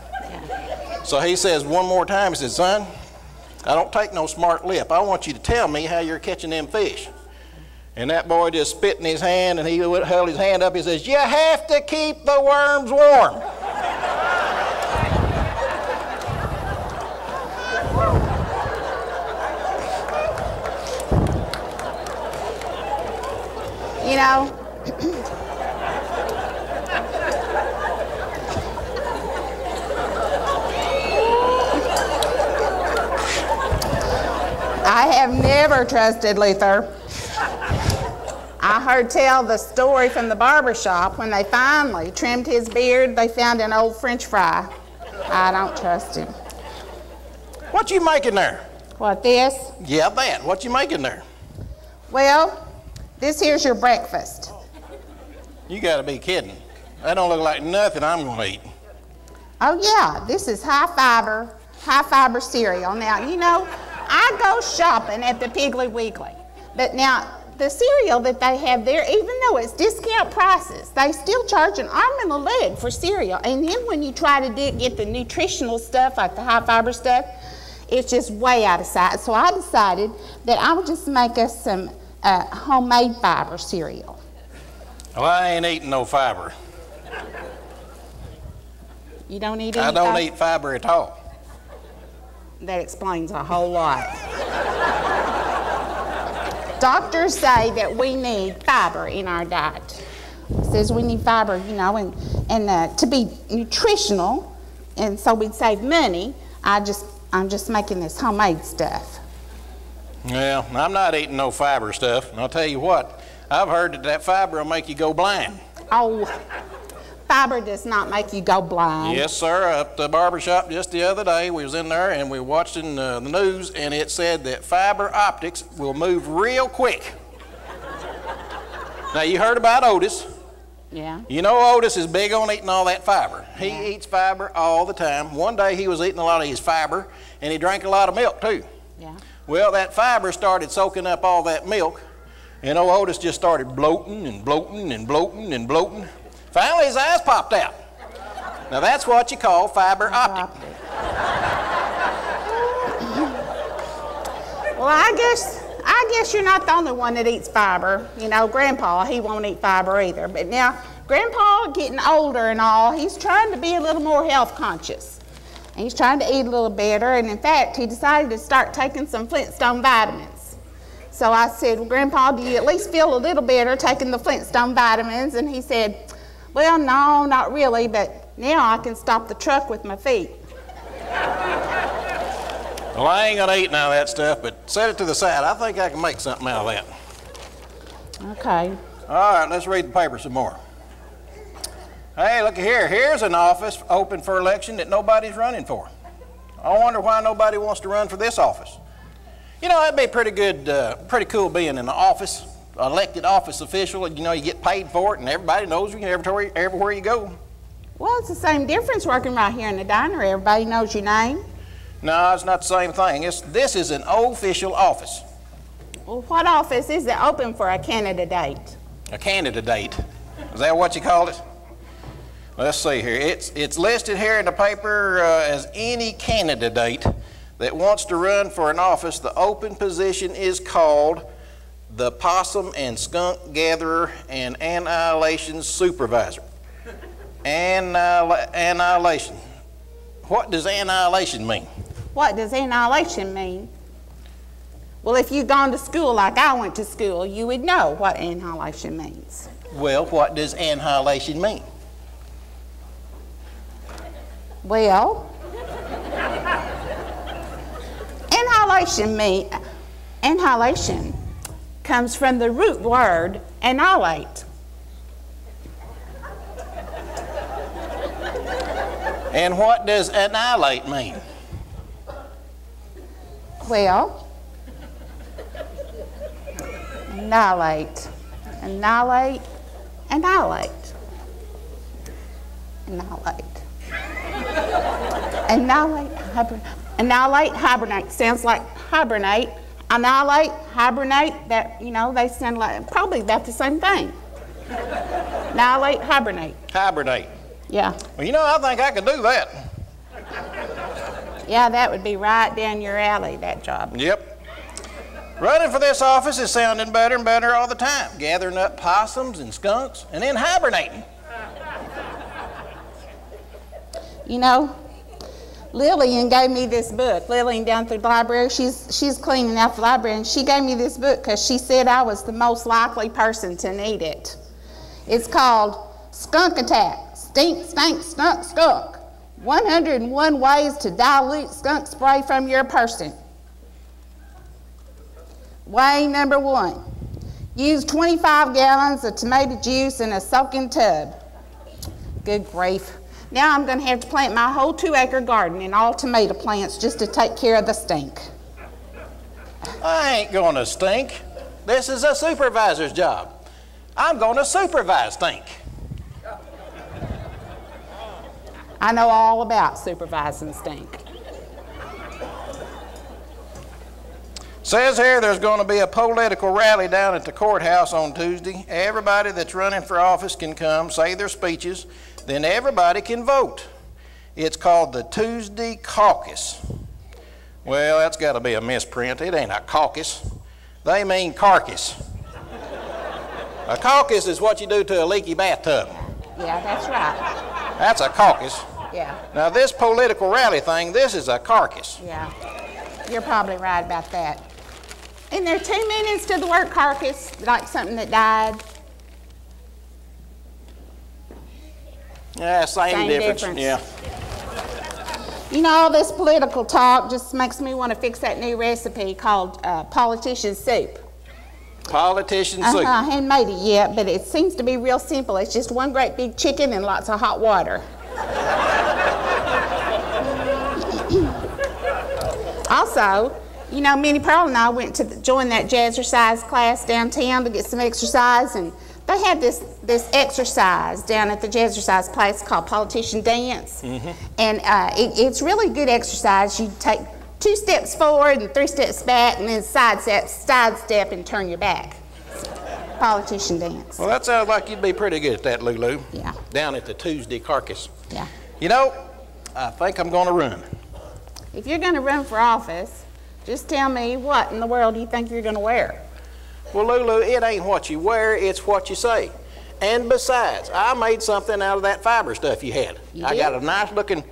S13: So he says one more time, he says, Son, I don't take no smart lip. I want you to tell me how you're catching them fish. And that boy just spit in his hand and he would held his hand up. He says, You have to keep the worms warm.
S12: You know, have never trusted Luther. I heard tell the story from the barber shop when they finally trimmed his beard, they found an old french fry. I don't trust him.
S13: What you making there?
S12: What, this?
S13: Yeah, that. What you making there?
S12: Well, this here's your breakfast.
S13: You gotta be kidding. That don't look like nothing I'm gonna eat.
S12: Oh, yeah, this is high fiber, high fiber cereal. Now, you know, I go shopping at the Piggly Wiggly, but now the cereal that they have there, even though it's discount prices, they still charge an arm and a leg for cereal. And then when you try to do, get the nutritional stuff, like the high fiber stuff, it's just way out of sight. So I decided that I would just make us some uh, homemade fiber cereal.
S13: Well, I ain't eating no fiber.
S12: You don't eat any
S13: I don't
S12: fiber?
S13: eat fiber at all.
S12: That explains a whole lot. Doctors say that we need fiber in our diet. It says we need fiber, you know, and, and uh, to be nutritional, and so we'd save money. I just, I'm just making this homemade stuff.
S13: Well, I'm not eating no fiber stuff. And I'll tell you what, I've heard that that fiber will make you go blind.
S12: Oh, fiber does not make you go blind.
S13: Yes, sir. Up the barber shop just the other day, we was in there and we were watching uh, the news, and it said that fiber optics will move real quick. now you heard about Otis.
S12: Yeah.
S13: You know Otis is big on eating all that fiber. He eats fiber all the time. One day he was eating a lot of his fiber, and he drank a lot of milk too.
S12: Yeah.
S13: Well, that fiber started soaking up all that milk, and old Otis just started bloating and bloating and bloating and bloating. Finally, his eyes popped out. Now that's what you call fiber optic.
S12: Well, I guess I guess you're not the only one that eats fiber. You know, Grandpa, he won't eat fiber either. But now, Grandpa getting older and all, he's trying to be a little more health conscious. And he's trying to eat a little better, and in fact, he decided to start taking some Flintstone vitamins. So I said, well, Grandpa, do you at least feel a little better taking the Flintstone vitamins? And he said, Well, no, not really, but now I can stop the truck with my feet.
S13: Well, I ain't gonna eat none of that stuff, but set it to the side. I think I can make something out of that.
S12: Okay.
S13: All right, let's read the paper some more. Hey, look here. Here's an office open for election that nobody's running for. I wonder why nobody wants to run for this office. You know, that'd be pretty good, uh, pretty cool being in the office, elected office official. You know, you get paid for it, and everybody knows you everywhere, everywhere you go.
S12: Well, it's the same difference working right here in the diner. Everybody knows your name.
S13: No, it's not the same thing. It's, this is an official office,
S12: Well, what office is it open for a candidate?
S13: a candidate. Is that what you call it? Let's see here. It's, it's listed here in the paper uh, as any candidate that wants to run for an office. The open position is called the Possum and Skunk Gatherer and Annihilation Supervisor. Annihila- annihilation. What does annihilation mean?
S12: What does annihilation mean? Well, if you'd gone to school like I went to school, you would know what annihilation means.
S13: Well, what does annihilation mean?
S12: Well, annihilation mean annihilation comes from the root word annihilate.
S13: And what does annihilate mean?
S12: Well, annihilate, annihilate, annihilate, annihilate, annihilate, hibernate, annihilate, hibernate. Sounds like hibernate. Annihilate, hibernate. That you know, they sound like probably about the same thing. Annihilate, hibernate.
S13: Hibernate.
S12: Yeah,
S13: Well, you know, I think I could do that.
S12: yeah, that would be right down your alley. That job.
S13: Yep. Running for this office is sounding better and better all the time. Gathering up possums and skunks and then hibernating.
S12: You know, Lillian gave me this book. Lillian down through the library, she's, she's cleaning out the library, and she gave me this book because she said I was the most likely person to need it. It's called Skunk Attack Stink, Stank, Skunk, Skunk 101 Ways to Dilute Skunk Spray from Your Person. Way number one use 25 gallons of tomato juice in a soaking tub. Good grief. Now I'm going to have to plant my whole two acre garden in all tomato plants just to take care of the stink.
S13: I ain't going to stink. This is a supervisor's job. I'm going to supervise stink.
S12: I know all about supervising stink.
S13: Says here there's going to be a political rally down at the courthouse on Tuesday. Everybody that's running for office can come, say their speeches, then everybody can vote. It's called the Tuesday Caucus. Well, that's got to be a misprint. It ain't a caucus. They mean carcass. a caucus is what you do to a leaky bathtub.
S12: Yeah, that's right.
S13: That's a caucus.
S12: Yeah,
S13: Now, this political rally thing, this is a carcass.
S12: yeah. You're probably right about that. And there are two meanings to the word carcass, like something that died.
S13: Yeah, same,
S12: Same
S13: difference.
S12: difference.
S13: Yeah.
S12: You know, all this political talk just makes me want to fix that new recipe called uh, politician soup.
S13: Politician
S12: Uh-huh,
S13: soup.
S12: I haven't made it yet, but it seems to be real simple. It's just one great big chicken and lots of hot water. also, you know, Minnie Pearl and I went to the, join that jazzercise class downtown to get some exercise, and they had this this exercise down at the jazzercise place called politician dance, and uh, it, it's really good exercise. You take two steps forward and three steps back, and then side step, side step, and turn your back. Politician dance.
S13: Well, that sounds like you'd be pretty good at that, Lulu.
S12: Yeah.
S13: Down at the Tuesday carcass.
S12: Yeah.
S13: You know, I think I'm going to run.
S12: If you're going to run for office, just tell me what in the world do you think you're going to wear?
S13: Well, Lulu, it ain't what you wear, it's what you say. And besides, I made something out of that fiber stuff you had.
S12: You
S13: I got a nice looking,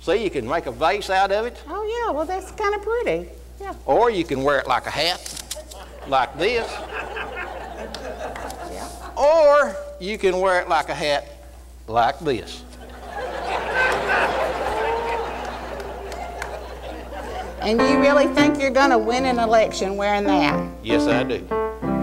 S13: see, you can make a vase out of it,
S12: Oh yeah, well that's kind of pretty. Yeah.
S13: or you can wear it like a hat, like this. Yeah. Or you can wear it like a hat, like this.
S12: And you really think you're going to win an election wearing that?
S13: Yes, I do.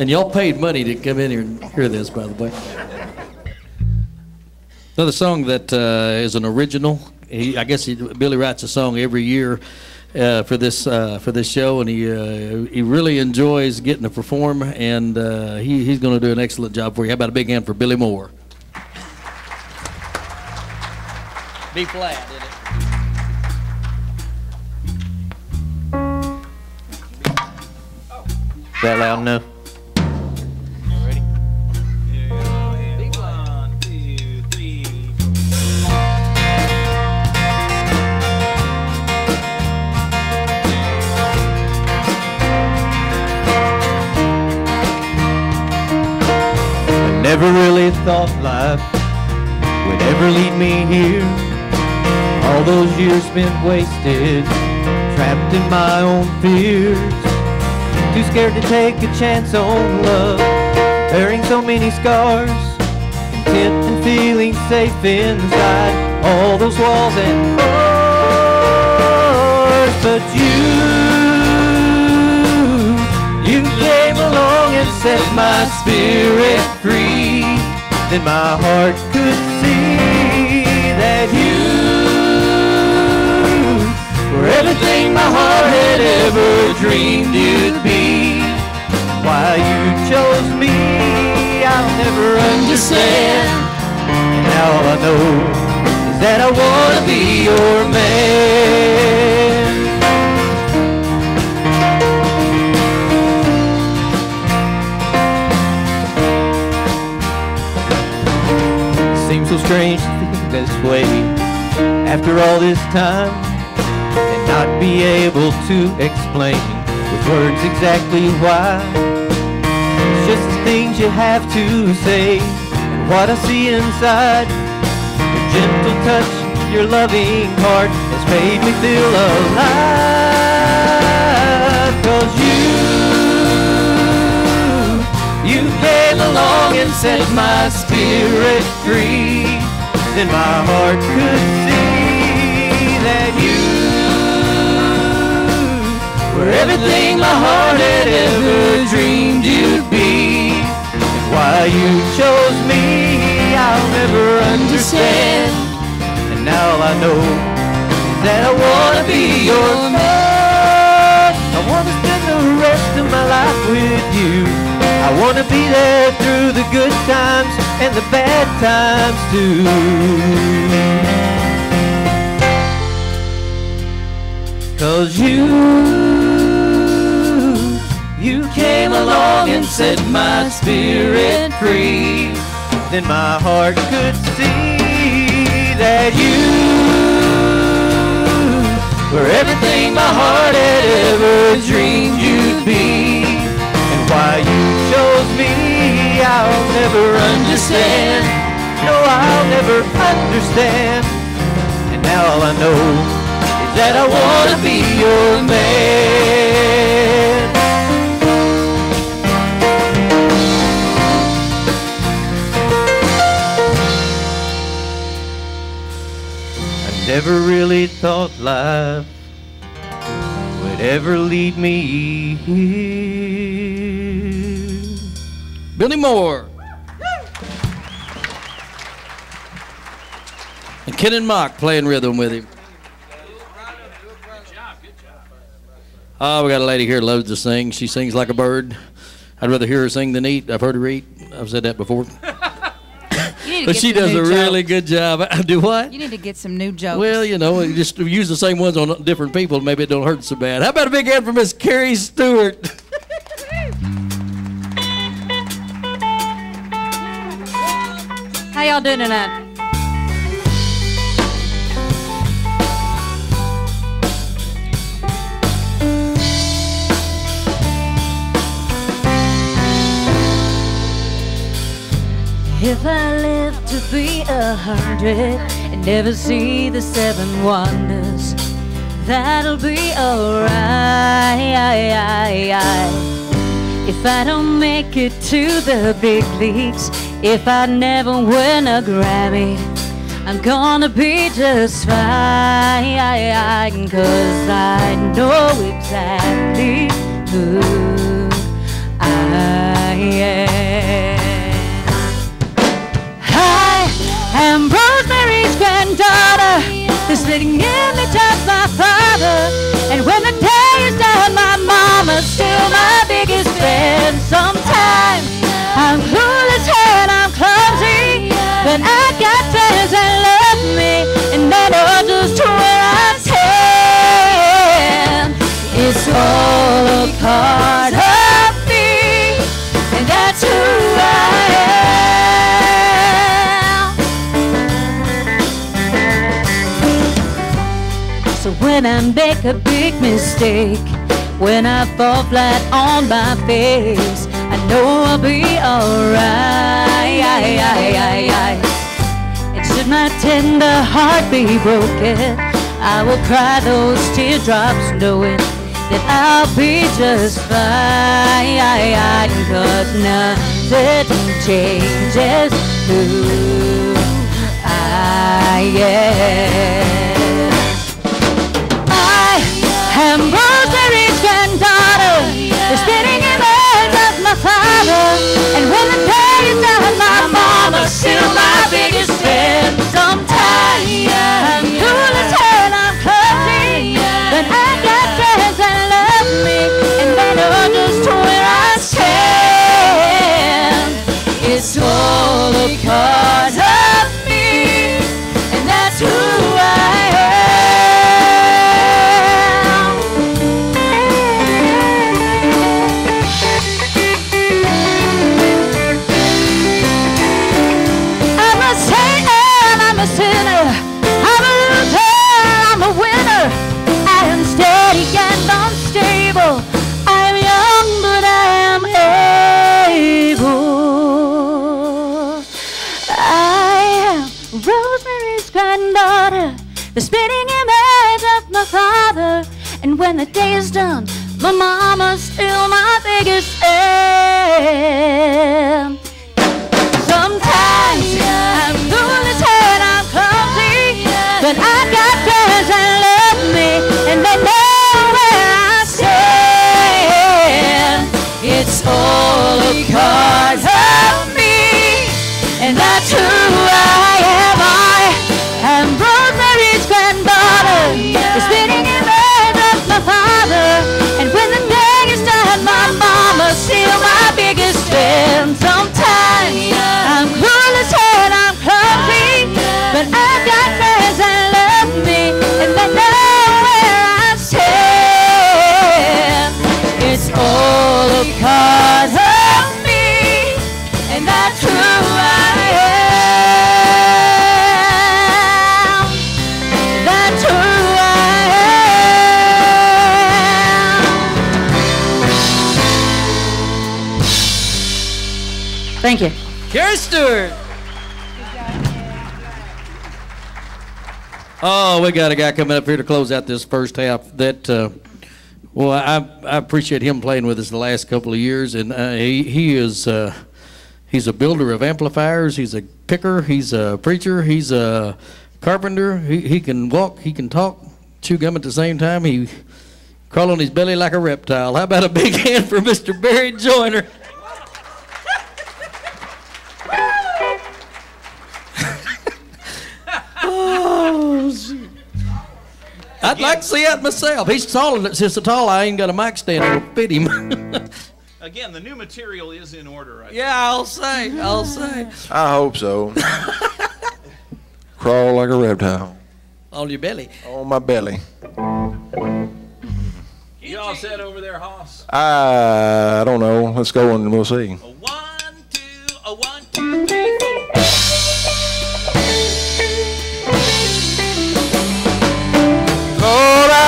S6: And y'all paid money to come in here and hear this, by the way. Another song that uh, is an original. He, I guess he, Billy writes a song every year uh, for this uh, for this show, and he uh, he really enjoys getting to perform, and uh, he, he's going to do an excellent job for you. How about a big hand for Billy Moore? B flat, did
S4: that loud enough? Never really thought life would ever lead me here. All those years spent wasted, trapped in my own fears. Too scared to take a chance on love, bearing so many scars. Content and feeling safe inside all those walls and bars. But you, you set my spirit free. Then my heart could see that you were everything my heart had ever dreamed you'd be. Why you chose me, I'll never understand. And now all I know is that I wanna be your man. So strange to think this way
S7: after all this time and not be able to explain with words exactly why. It's just the things you have to say and what I see inside. Your gentle touch, your loving heart has made me feel alive. Cause you, you came along and set my spirit free. Then my heart could see that you were everything my heart had ever dreamed you'd be. And why you chose me, I'll never understand. And now I know that I wanna be your man. I wanna spend the rest of my life with you. I wanna be there through the good times and the bad times too. Cause you, you came along and set my spirit free. Then my heart could see that you were everything my heart had ever dreamed you'd be. Why you chose me, I'll never understand. No, I'll never understand. And now all I know is that I wanna be your man. I never really thought life would ever lead me here.
S6: Billy Moore. And Ken and Mock playing rhythm with him. Oh, we got a lady here loves to sing. She sings like a bird. I'd rather hear her sing than eat. I've heard her eat. I've said that before.
S14: You need to
S6: But she does a really
S14: jokes.
S6: good job. I do what?
S14: You need to get some new jokes.
S6: Well, you know, just use the same ones on different people. Maybe it don't hurt so bad. How about a big hand for Miss Carrie Stewart?
S14: How y'all doing tonight?
S11: If I live to be a hundred and never see the seven wonders, that'll be alright. If I don't make it to the big leagues, if I never win a Grammy, I'm gonna be just fine. Cause I know exactly who I am. I am Rosemary's granddaughter, the sitting image of my father. And when the day is done, my mama's still my biggest fan. Sometimes I'm clueless part of me, and that's who I am. So when I make a big mistake, when I fall flat on my face, I know I'll be alright. And should my tender heart be broken, I will cry those teardrops knowing that I'll be just fine. Cause nothing changes who I am. I am Rosemary's granddaughter, the spinning image of my father. And when the day is done, my mama's still my biggest fan. Sometimes I'm clueless and I'm clumsy, me, and they know just where I stand. It's all part of day is done, my mama's still my biggest
S6: Stewart. Oh, we got a guy coming up here to close out this first half. That, uh, well, I, I appreciate him playing with us the last couple of years, and uh, he he is uh, he's a builder of amplifiers. He's a picker. He's a preacher. He's a carpenter. He he can walk. He can talk. Chew gum at the same time. He crawl on his belly like a reptile. How about a big hand for Mr. Barry Joyner? I'd like to see that myself. He's taller. Since so tall, I ain't got a mic stand that'll fit him.
S5: Again, the new material is in order. I
S6: yeah, I'll say. I'll say.
S15: I hope so. Crawl like a reptile
S6: On your belly.
S15: on my belly.
S5: You all set over there, Hoss?
S15: I don't know. Let's go and we'll see.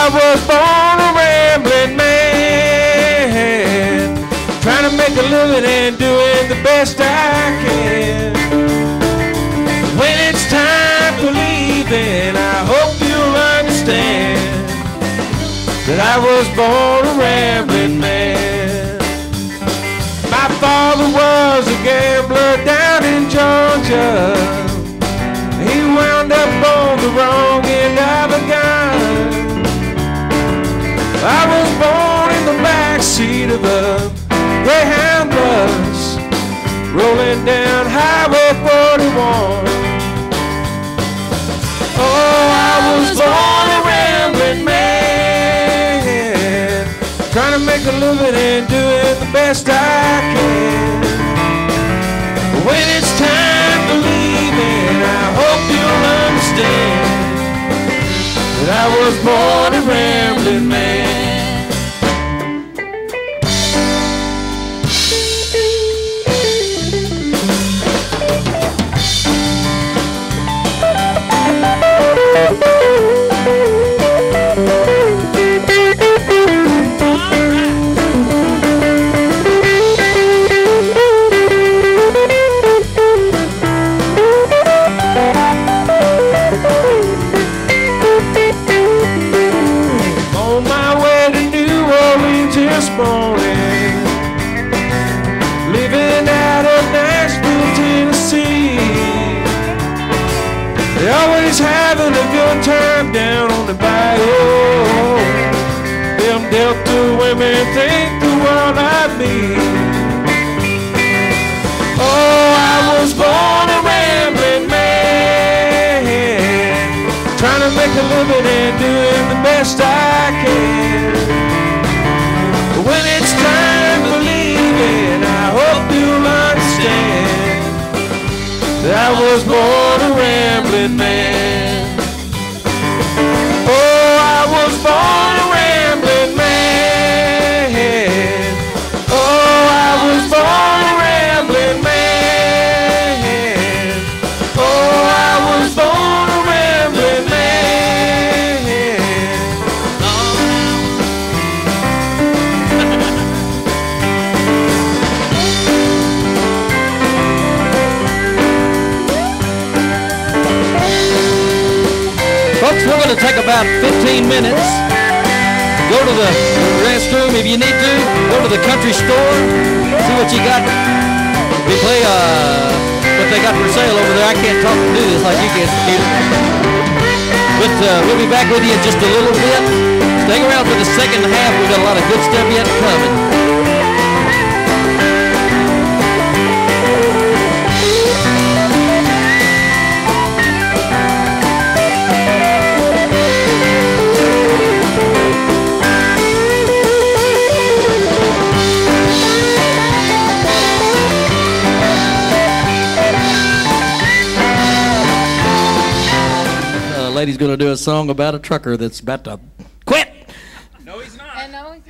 S16: I was born a rambling man, trying to make a living and doing the best I can. When it's time for leaving, I hope you'll understand that I was born a rambling man. My father was a gambler down in Georgia. He wound up on the wrong end of. I was born in the back seat of a Greyhound bus, rolling down Highway 41. Oh, I was born a rambling man, trying to make a living and doing the best I can. When it's time to leave, and I hope you'll understand that I was born a rambling man.
S6: 15 minutes. Go to the restroom if you need to. Go to the country store. See what you got. We play uh, what they got for sale over there. I can't talk and do this like you can, Peter. But uh, we'll be back with you in just a little bit. Stay around for the second half. We've got a lot of good stuff yet coming. Going to do a song about a trucker that's about to quit. No he's not.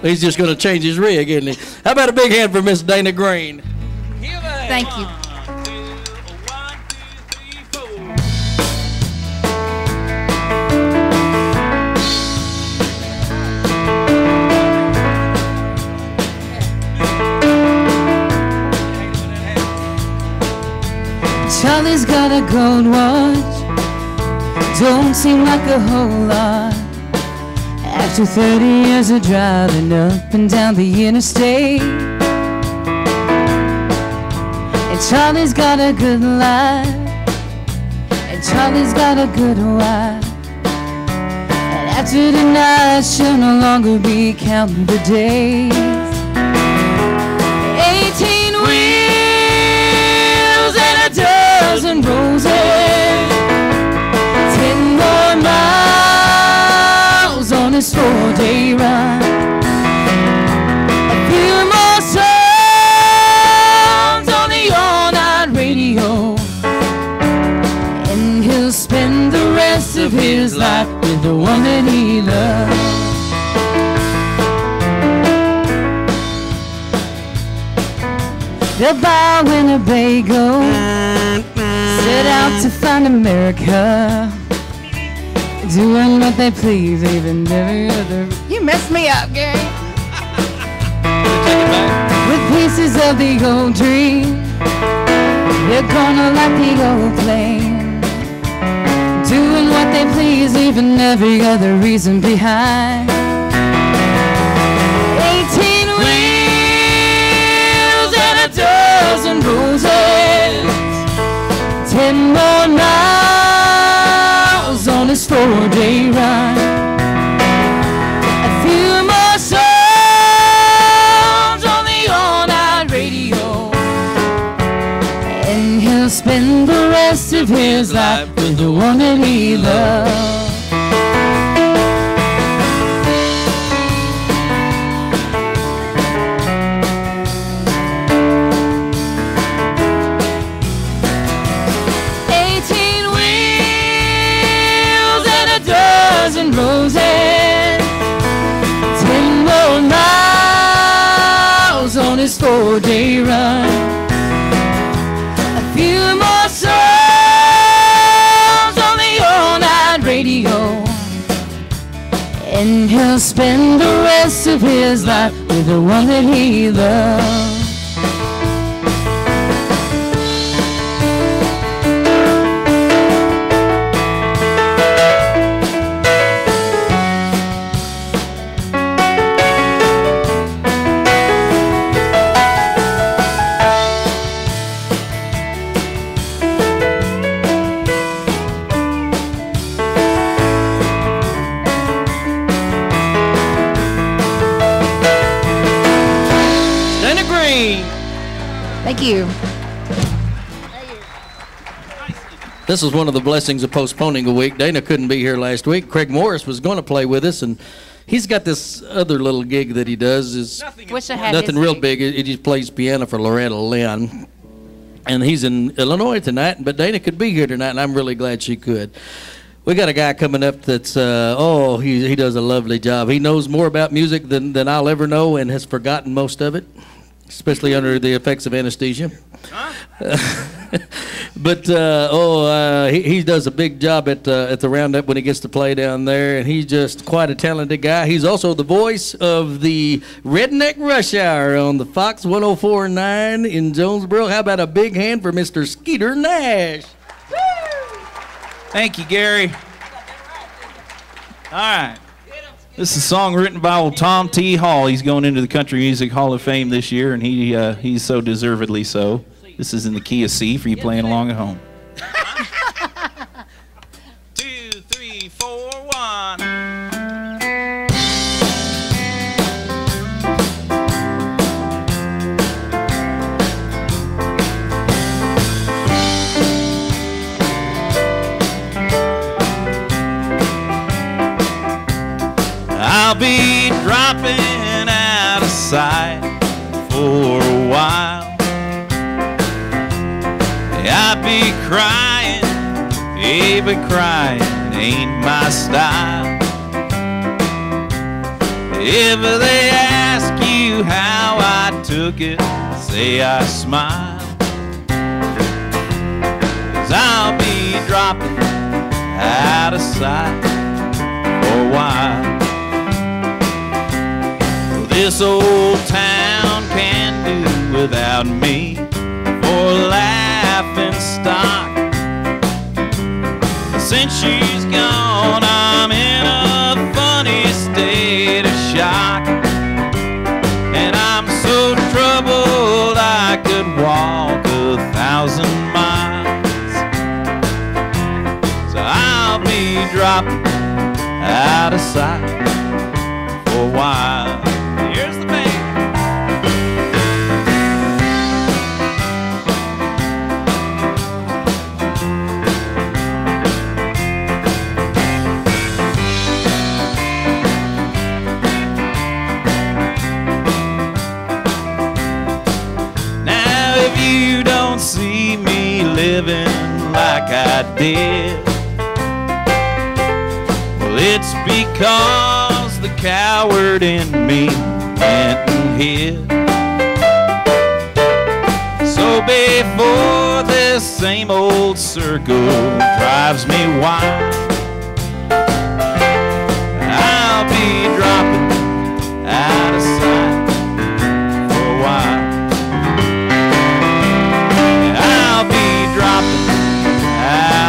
S6: He's just going to change his rig, isn't he? How about a big hand for Miss Dana Green?
S5: Thank you.
S2: Charlie's got a gold watch. Don't seem like a whole lot. After 30 years of driving up and down the interstate. And Charlie's got a good life. And Charlie's got a good wife. And after tonight, she'll no longer be counting the days. This four-day ride. A few more songs on the all-night radio. And he'll spend the rest of his life with the one that he loves. They'll buy Winnebago, set out to find America, doing what they please, even every other.
S14: You messed me up, Gary.
S2: With pieces of the old dream, they're gonna like the old plane, doing what they please, leaving every other reason behind. 18 wheels and a dozen roses. Ten more on this four-day ride. A few more songs on the all-night radio. And he'll spend the rest of his life with the one that he loves. Miles on his four-day run. A few more songs on the all-night radio. And he'll spend the rest of his life with the one that he loves.
S14: You.
S6: This is one of the blessings of postponing a week. Dana couldn't be here last week. Craig Morris was going to play with us, and he's got this other little gig that he does. Is
S5: Wish I had
S6: nothing real big. He just plays piano for Loretta Lynn. And he's in Illinois tonight, but Dana could be here tonight, and I'm really glad she could. We got a guy coming up that's, uh, oh, he, he does a lovely job. He knows more about music than, than I'll ever know and has forgotten most of it, especially under the effects of anesthesia. but uh, oh, uh, he, he does a big job at uh, at the roundup when he gets to play down there, and he's just quite a talented guy. He's also the voice of the Redneck Rush Hour on the Fox 104.9 in Jonesboro. How about a big hand for Mr. Skeeter Nash?
S17: Thank you, Gary.
S5: All right. This is a song written by old Tom T. Hall. He's going into the Country Music Hall of Fame this year, and he uh, he's so deservedly so. This is in the key of C for you playing along at home. I'll be dropping out of sight for a while. I'd be crying, yeah, but crying ain't my style. If they ask you how I took it, say I smiled. Cause I'll be dropping out of sight for a while. This old town can do without me for laughing stock. Since she's gone, I'm in a funny state of shock. And I'm so troubled I could walk a thousand miles. So I'll be dropping out of sight for a while. Living like I did, well, it's because the coward in me went and hid. So before this same old circle drives me wild, I'll be dropping out of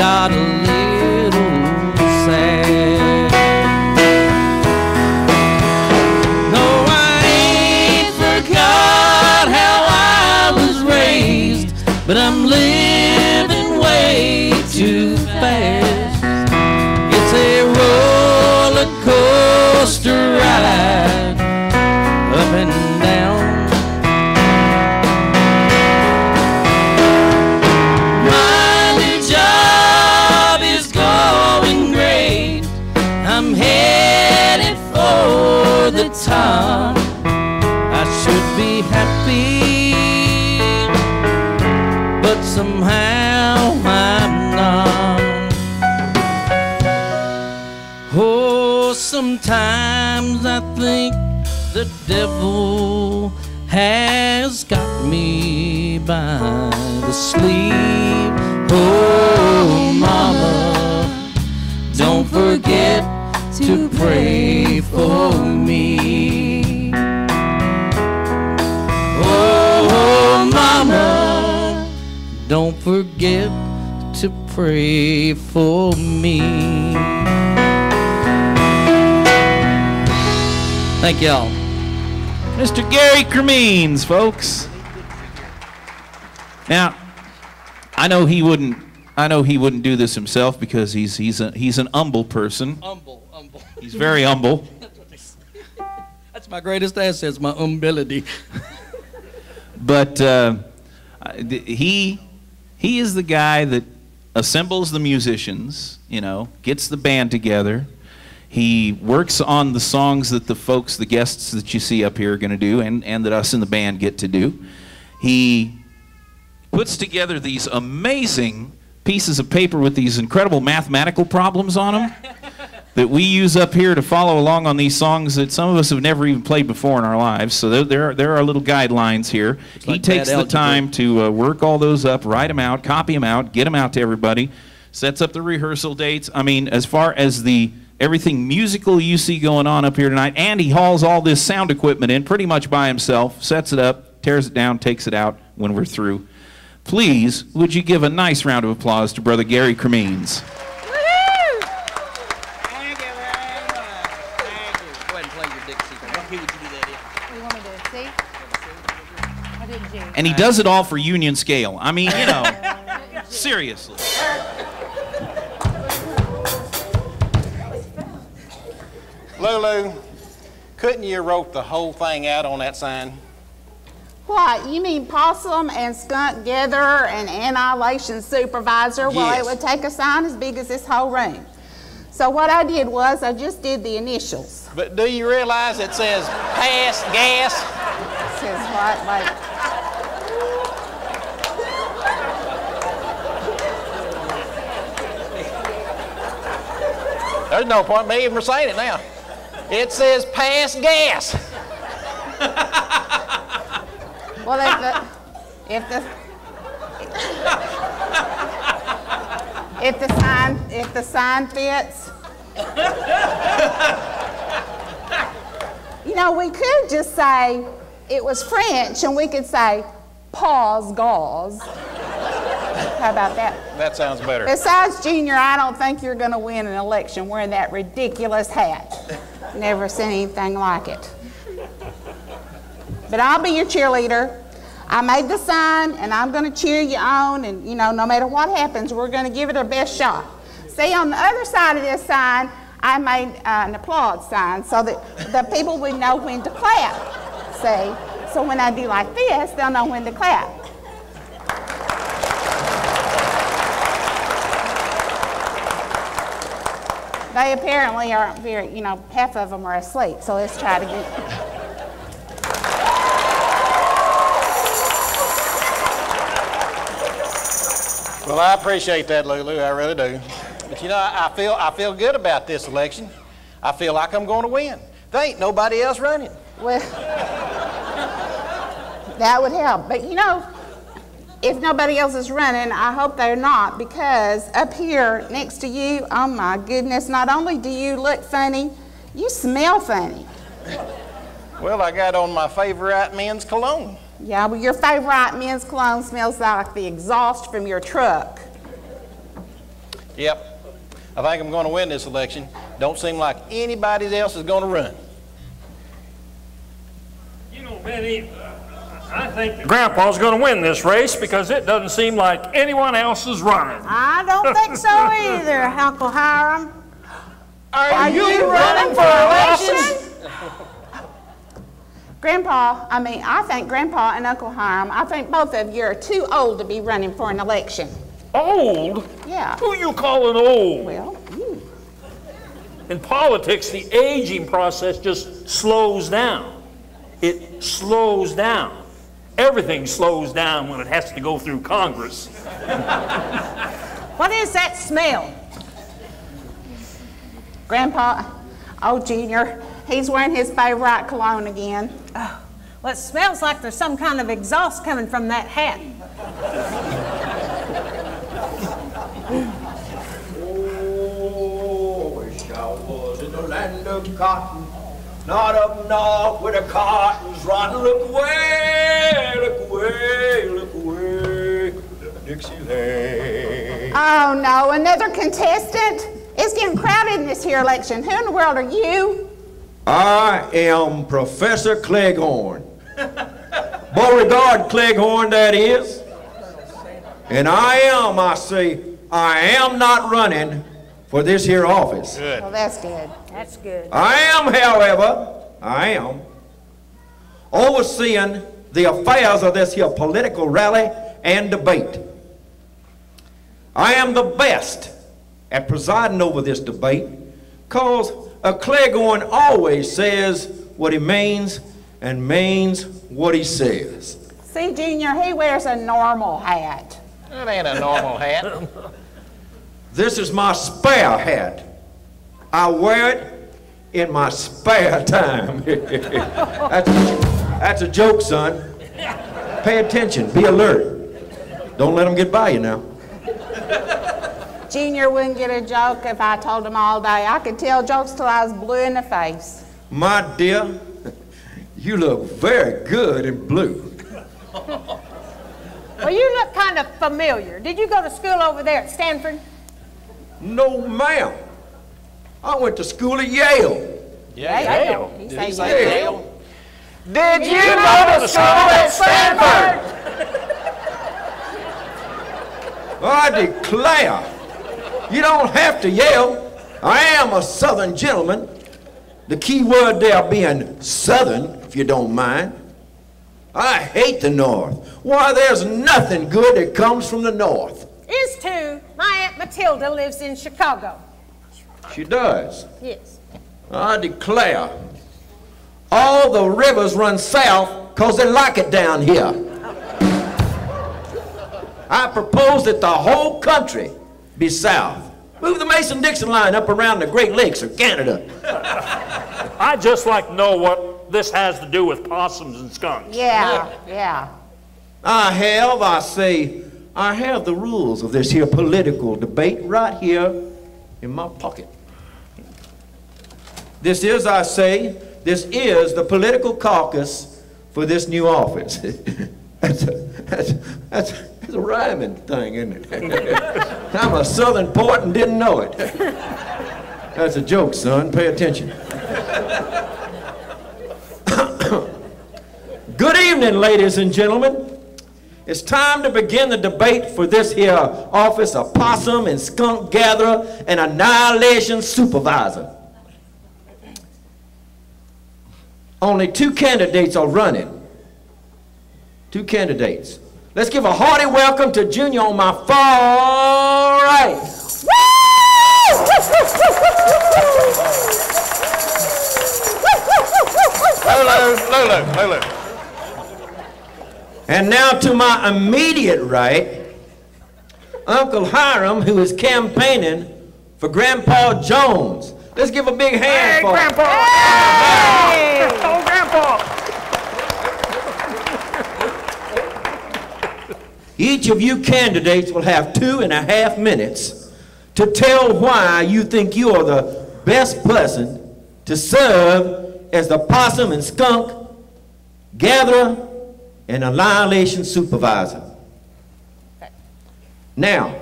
S6: got a little sad. No, I ain't forgot how I was raised, but I'm living way too fast. It's a roller coaster ride be happy, but somehow I'm not. Oh, sometimes I think the devil has got me by the sleeve. Oh, mama, don't forget to pray for me. Forget to pray for me. Thank y'all.
S5: Mr. Gary Cremines, folks. Now, I know he wouldn't. I know he wouldn't do this himself because he's he's a he's an humble person.
S6: Humble, humble.
S5: He's very humble.
S6: That's my greatest asset, my humility.
S5: But uh, he he is the guy that assembles the musicians. You know, gets the band together. He works on the songs that the folks, the guests that you see up here are going to do, and, and that us in the band get to do. He puts together these amazing pieces of paper with these incredible mathematical problems on them that we use up here to follow along on these songs that some of us have never even played before in our lives. So there, there, are, there are little guidelines here. he
S6: like
S5: takes the
S6: algebra.
S5: time to uh, work all those up, write them out, copy them out, get them out to everybody, sets up the rehearsal dates. I mean, as far as the everything musical you see going on up here tonight, and he hauls all this sound equipment in pretty much by himself, sets it up, tears it down, takes it out when we're through. Please, would you give a nice round of applause to Brother Gary Cremines?
S6: Go ahead and play your Dixie. What key would you do that in?
S14: You want me to see? What did you?
S5: And he does it all for union scale. I mean, you know, seriously.
S13: Lulu, couldn't you wrote the whole thing out on that sign?
S12: What, you mean possum and skunk gather and annihilation supervisor?
S13: Yes.
S12: Well, it would take a sign as big as this whole room. So what I did was I just did the initials.
S13: But do you realize it says pass gas?
S12: It Says what, like,
S13: There's no point in me even saying it now. It says pass gas.
S12: well, if the, if the, if the sign, if the sign fits. You know, we could just say it was French and we could say pause gauze. How about that?
S13: That sounds better.
S12: Besides, Junior, I don't think you're going to win an election wearing that ridiculous hat. Never seen anything like it. But I'll be your cheerleader. I made the sign, and I'm going to cheer you on, and you know, no matter what happens, we're going to give it our best shot. See, on the other side of this sign, I made uh, an applause sign so that the people would know when to clap. See, so when I do like this, they'll know when to clap. They apparently aren't very, you know, half of them are asleep, so let's try to get.
S13: Well, I appreciate that, Lulu. I really do. But you know, I feel I feel good about this election. I feel like I'm going to win. There ain't nobody else running.
S12: Well, that would help. But you know, if nobody else is running, I hope they're not because up here next to you, oh my goodness, not only do you look funny, you smell funny.
S13: Well, I got on my favorite men's cologne.
S12: Yeah, well, your favorite men's cologne smells like the exhaust from your truck.
S13: Yep. I think I'm going to win this election. Don't seem like anybody else is going to run.
S9: You know, Benny, I think Grandpa's going to win this race because it doesn't seem like anyone else is running.
S8: I don't think so either, Uncle Hiram.
S12: Are, you, running for election? Grandpa, I mean, I think Grandpa and Uncle Hiram, I think both of you are too old to be running for an election.
S9: Old?
S12: Yeah.
S9: Who you calling old?
S12: Well, you.
S9: In politics, the aging process just slows down. It slows down. Everything slows down when it has to go through Congress.
S8: What is that smell?
S12: Grandpa, oh, Junior, he's wearing his favorite cologne again.
S8: Oh, well, it smells like there's some kind of exhaust coming from that hat.
S15: Oh, wish I was in the land of cotton, not up north where the cottons run. Look away, look away, look away, Dixieland.
S12: Oh, no, another contestant? It's getting crowded in this here election. Who in the world are you?
S15: I am Professor Cleghorn. Beauregard Cleghorn, that is. And I am, I say, I am not running for this here office. Good.
S12: Well, that's good.
S8: That's good.
S15: I am, however, I am overseeing the affairs of this here political rally and debate. I am the best at presiding over this debate because a Cleghorn always says what he means and means what he says.
S12: See, Junior, he wears a normal hat.
S13: That ain't a normal hat.
S15: This is my spare hat. I wear it in my spare time. that's, that's a joke, son. Pay attention. Be alert. Don't let them get by you now.
S12: Junior wouldn't get a joke if I told him all day. I could tell jokes till I was blue in the face.
S15: My dear, you look very good in blue.
S8: Well, you look kind of familiar. Did you go to school over there at Stanford?
S15: No, ma'am. I went to school at Yale.
S13: Yeah,
S12: Yale. He
S13: Did he say
S15: Yale.
S13: Yale? Did you go to school at Stanford?
S15: I declare, you don't have to yell. I am a Southern gentleman. The key word there being Southern, if you don't mind. I hate the North. Why, there's nothing good that comes from the North.
S8: Is too. My Aunt Matilda lives in Chicago.
S15: She does.
S8: Yes.
S15: I declare, all the rivers run south because they like it down here. I propose that the whole country be south. Move the Mason-Dixon line up around the Great Lakes of Canada.
S9: I'd just like to know what this has to do with possums and skunks.
S12: Yeah, yeah.
S15: I have, I say, I have the rules of this here political debate right here in my pocket. This is, I say, this is the political caucus for this new office. that's, a, that's, that's, that's a rhyming thing, isn't it? I'm a southern poet and didn't know it. That's a joke, son. Pay attention. Good evening, ladies and gentlemen. It's time to begin the debate for this here office of possum and skunk gatherer and annihilation supervisor. Only two candidates are running. Two candidates. Let's give a hearty welcome to Junior on my far right.
S13: Lulu, Lulu, Lulu.
S15: And now to my immediate right, Uncle Hiram, who is campaigning for Grandpa Jones. Let's give a big hand
S9: Hey,
S15: for
S9: Grandpa!
S15: Hey!
S9: Oh, Grandpa!
S15: Each of you candidates will have two and a half minutes to tell why you think you are the best person to serve as the possum and skunk gatherer and annihilation supervisor. Now,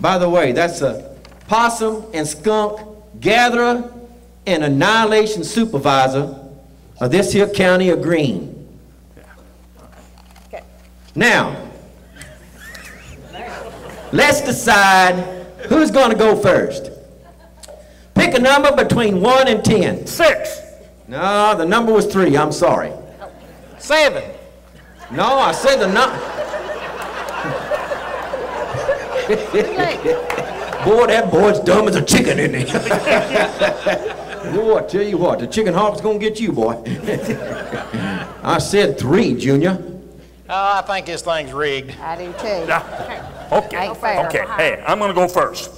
S15: by the way, that's a possum and skunk gatherer and annihilation supervisor of this here county of Green. Okay. Now, let's decide who's going to go first. Pick a number between 1 and 10.
S9: Six.
S15: No, the number was 3. I'm sorry.
S13: Seven.
S15: No, I said the number. Boy, that boy's dumb as a chicken, isn't he? boy, I tell you what, the chicken hawk's gonna get you, boy. I said three, Junior.
S13: Oh, I think this thing's rigged.
S12: I do too.
S9: Okay,
S12: Ain't
S9: okay, hey, I'm gonna go first.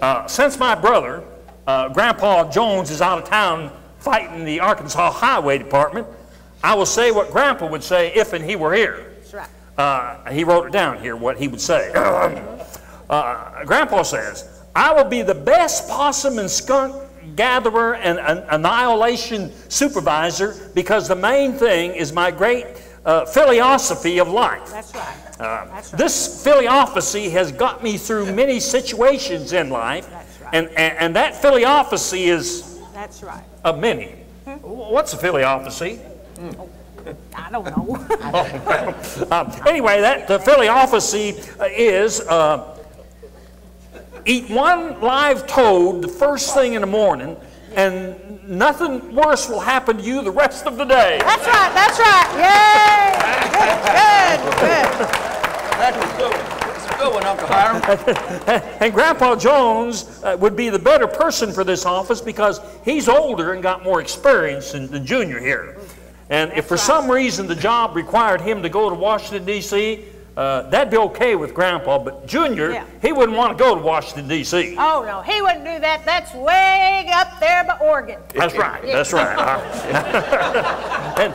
S9: Uh, since my brother, uh, Grandpa Jones, is out of town fighting the Arkansas Highway Department, I will say what Grandpa would say if and he were here.
S12: That's right.
S9: Uh, he wrote it down here, what he would say. uh, Grandpa says, I will be the best possum and skunk gatherer and an annihilation supervisor because the main thing is my great uh, philosophy of life.
S12: That's right.
S9: Uh, This philosophy has got me through many situations in life, and, and, and that philosophy is
S8: That's right.
S9: of many. What's a philosophy?
S8: I don't know.
S9: Um, anyway, that the philosophy uh, is uh, eat one live toad the first thing in the morning, and nothing worse will happen to you the rest of the day.
S8: That's right. That's right. Yay! Good. Good.
S6: That was good. That's a good one, Uncle Hiram.
S9: and Grandpa Jones uh, would be the better person for this office because he's older and got more experience than the junior here. And if for some reason the job required him to go to Washington, D.C., uh, that'd be okay with Grandpa, but Junior,
S8: Yeah.
S9: he wouldn't want to go to Washington, D.C.
S8: Oh no, he wouldn't do that. That's way up there by Oregon.
S9: That's right. That's right. And,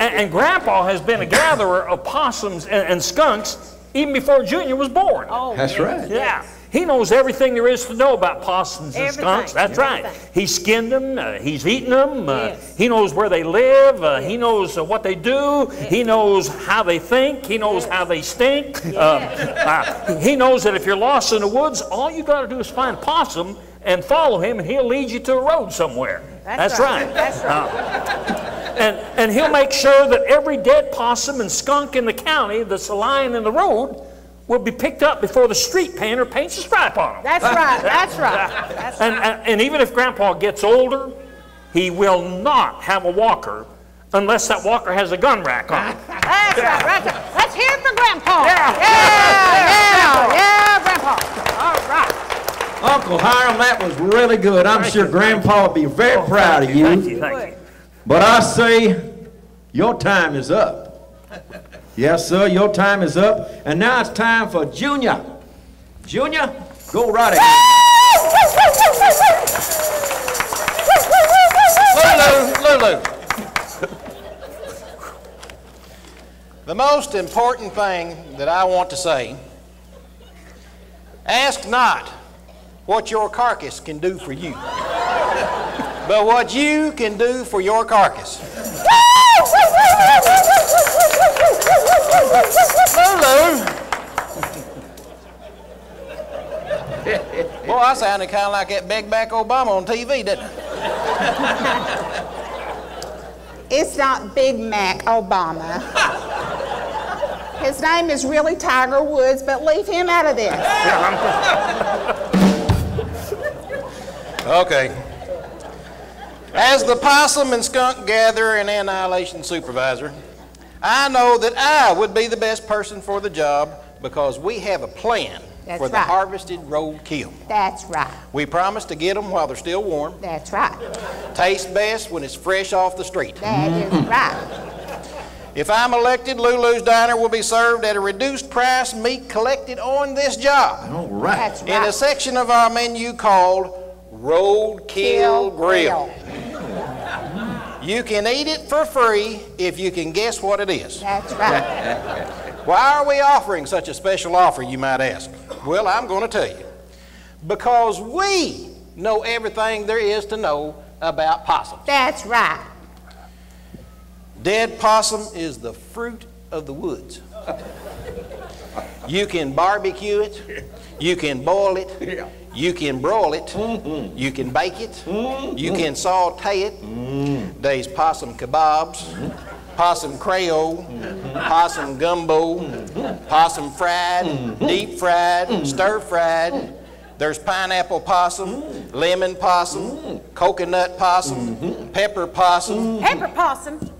S9: and, and Grandpa has been a gatherer of possums and, and skunks even before Junior was born.
S8: Oh,
S15: That's
S8: yes,
S15: right.
S9: Yeah. He knows everything there is to know about possums and
S8: Everything,
S9: skunks. That's right. He skinned them. Uh, he's eaten them. Uh,
S8: Yes.
S9: He knows where they live. Uh, He knows uh, what they do. He knows how they think. He knows how they stink. Uh, uh, he knows that if you're lost in the woods, all you got to do is find a possum and follow him, and he'll lead you to a road somewhere.
S8: That's
S9: right.
S8: right. That's right.
S9: And, and he'll make sure that every dead possum and skunk in the county that's lying in the road will be picked up before the street painter paints a stripe on them.
S8: That's right. That's right. That's
S9: And, and, and even if Grandpa gets older, he will not have a walker unless that walker has a gun rack on it.
S8: That's right. That's Right. Let's hear it for Grandpa.
S9: Yeah.
S8: Yeah. Yeah. Yeah, Grandpa. All right.
S15: Uncle Hiram, that was really good. I'm
S9: Thank
S15: sure
S9: you,
S15: Grandpa will be very oh, proud of you.
S9: Thank you, thank you.
S15: But I say, your time is up. Yes, sir, your time is up. And now it's time for Junior. Junior, go right ahead.
S13: Lulu, Lulu. The most important thing that I want to say ask not what your carcass can do for you, but what you can do for your carcass. Lulu. Boy, I sounded kind of like that big back Obama on TV, didn't I?
S12: It's not Big Mac Obama. His name is really Tiger Woods, but leave him out of this.
S13: Okay. As the possum and skunk gatherer and annihilation supervisor, I know that I would be the best person for the job because we have a plan
S12: That's
S13: for the
S12: right.
S13: harvested roadkill.
S12: That's right.
S13: We promise to get them while they're still warm.
S12: That's right.
S13: Tastes best when it's fresh off the street.
S12: That is mm-hmm. right.
S13: If I'm elected, Lulu's Diner will be served at a reduced price meat collected on this job.
S15: All right.
S12: That's right.
S13: In a section of our menu called Roadkill
S12: Kill
S13: Grill. You can eat it for free if you can guess what it is.
S12: That's right.
S13: Why are we offering such a special offer, you might ask? Well, I'm going to tell you. Because we know everything there is to know about possums.
S12: That's right.
S13: Dead possum is the fruit of the woods. You can barbecue it, you can boil it, you can broil it, mm-hmm. you can bake it, mm-hmm. you can saute it. Mm-hmm. There's possum kebabs, possum creole, possum gumbo, possum fried, deep fried, stir fried. There's pineapple possum, lemon possum, coconut possum, pepper possum.
S8: Pepper possum.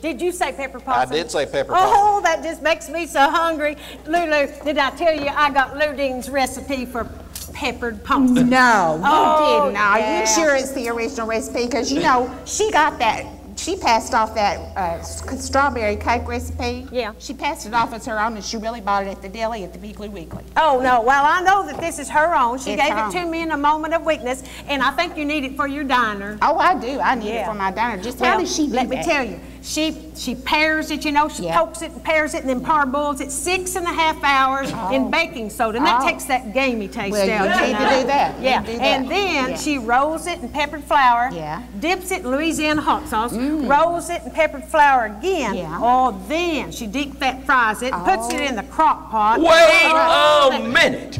S8: Did you say pepper possum?
S13: I did say pepper oh, possum.
S8: Oh, that just makes me so hungry. Lulu, did I tell you I got Ludine's recipe for peppered possum?
S12: No, you
S8: Oh,
S12: didn't. Are
S8: yeah.
S12: you sure it's the original recipe? Because you know she got that. She passed off that uh, strawberry cake recipe.
S8: Yeah.
S12: She passed it off as her own, and she really bought it at the deli at the Weekly Weekly.
S8: Oh, no. Well, I know that this is her own. She
S12: It's
S8: gave it to me in a moment of weakness, and I think you need it for your diner.
S12: Oh, I do. I need it for my diner. Just
S8: Well,
S12: how does she do
S8: let me
S12: that?
S8: tell you. She she pairs it, you know, she
S12: Yeah.
S8: pokes it and pairs it and then parboils it six and a half hours in baking soda. And that
S12: Oh.
S8: takes that gamey taste
S12: Well, you
S8: out.
S12: need to do that.
S8: Yeah.
S12: need to do
S8: And then
S12: Yeah.
S8: she rolls it in peppered flour,
S12: Yeah.
S8: dips it in Louisiana hot sauce, rolls it in peppered flour again.
S12: Mm. Yeah.
S8: Oh, then she deep fat fries it, oh. puts it in the crock pot.
S15: Wait
S8: and-
S15: a minute.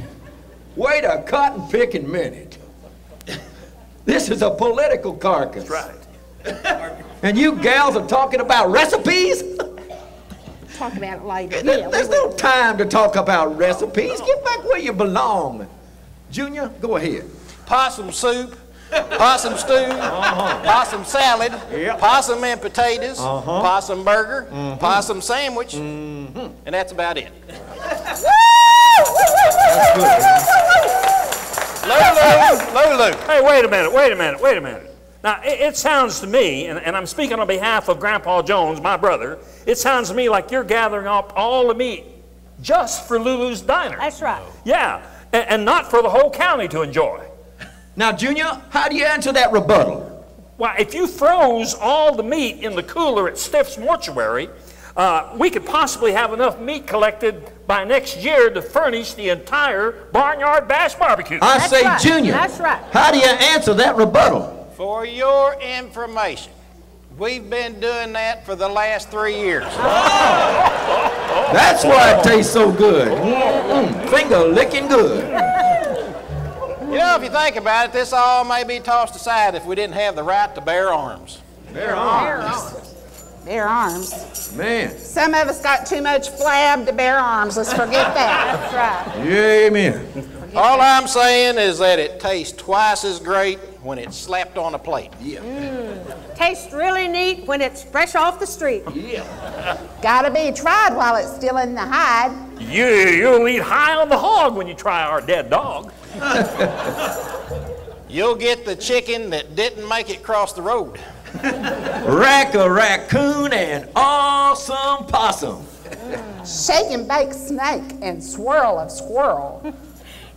S15: Wait a cotton picking minute. This is a political carcass. right. And you gals are talking about recipes?
S12: Talk about it later.
S15: There- There's no time to talk about recipes. Get back where you belong. Junior, go ahead.
S13: possum soup, possum stew, uh-huh. possum salad,
S15: Yep.
S13: possum and potatoes,
S15: Uh-huh.
S13: possum burger, mm-hmm. possum sandwich, mm-hmm. and that's about it. Lulu, Lulu.
S9: Hey, wait a minute, wait a minute, wait a minute. Now, it, it sounds to me, and, and I'm speaking on behalf of Grandpa Jones, my brother, it sounds to me like you're gathering up all the meat just for Lulu's Diner.
S8: That's right.
S9: Yeah, and, and not for the whole county to enjoy.
S15: Now, Junior, how do you answer that rebuttal?
S9: Well, if you froze all the meat in the cooler at Stiff's mortuary, uh, we could possibly have enough meat collected by next year to furnish the entire Barnyard Bash Barbecue.
S15: I say,
S8: right.
S15: Junior.
S8: That's right.
S15: How do you answer that rebuttal?
S13: For your information, we've been doing that for the last three years.
S15: That's why it tastes so good. Mm, finger licking good.
S13: You know, if you think about it, this all may be tossed aside if we didn't have the right to bear arms.
S15: Bear arms.
S12: Bear arms.
S15: Man.
S12: Some of us got too much flab to bear arms. Let's forget that.
S8: That's right.
S15: Amen.
S13: All I'm saying is that it tastes twice as great when it's slapped on a plate. Yeah. Mm.
S8: Tastes really neat when it's fresh off the street. Yeah.
S12: Gotta be tried while it's still in the hide.
S9: You, you'll eat high on the hog when you try our dead dog.
S13: You'll get the chicken that didn't make it cross the road.
S15: Rack a raccoon and awesome possum.
S12: Shake and bake snake and swirl of squirrel.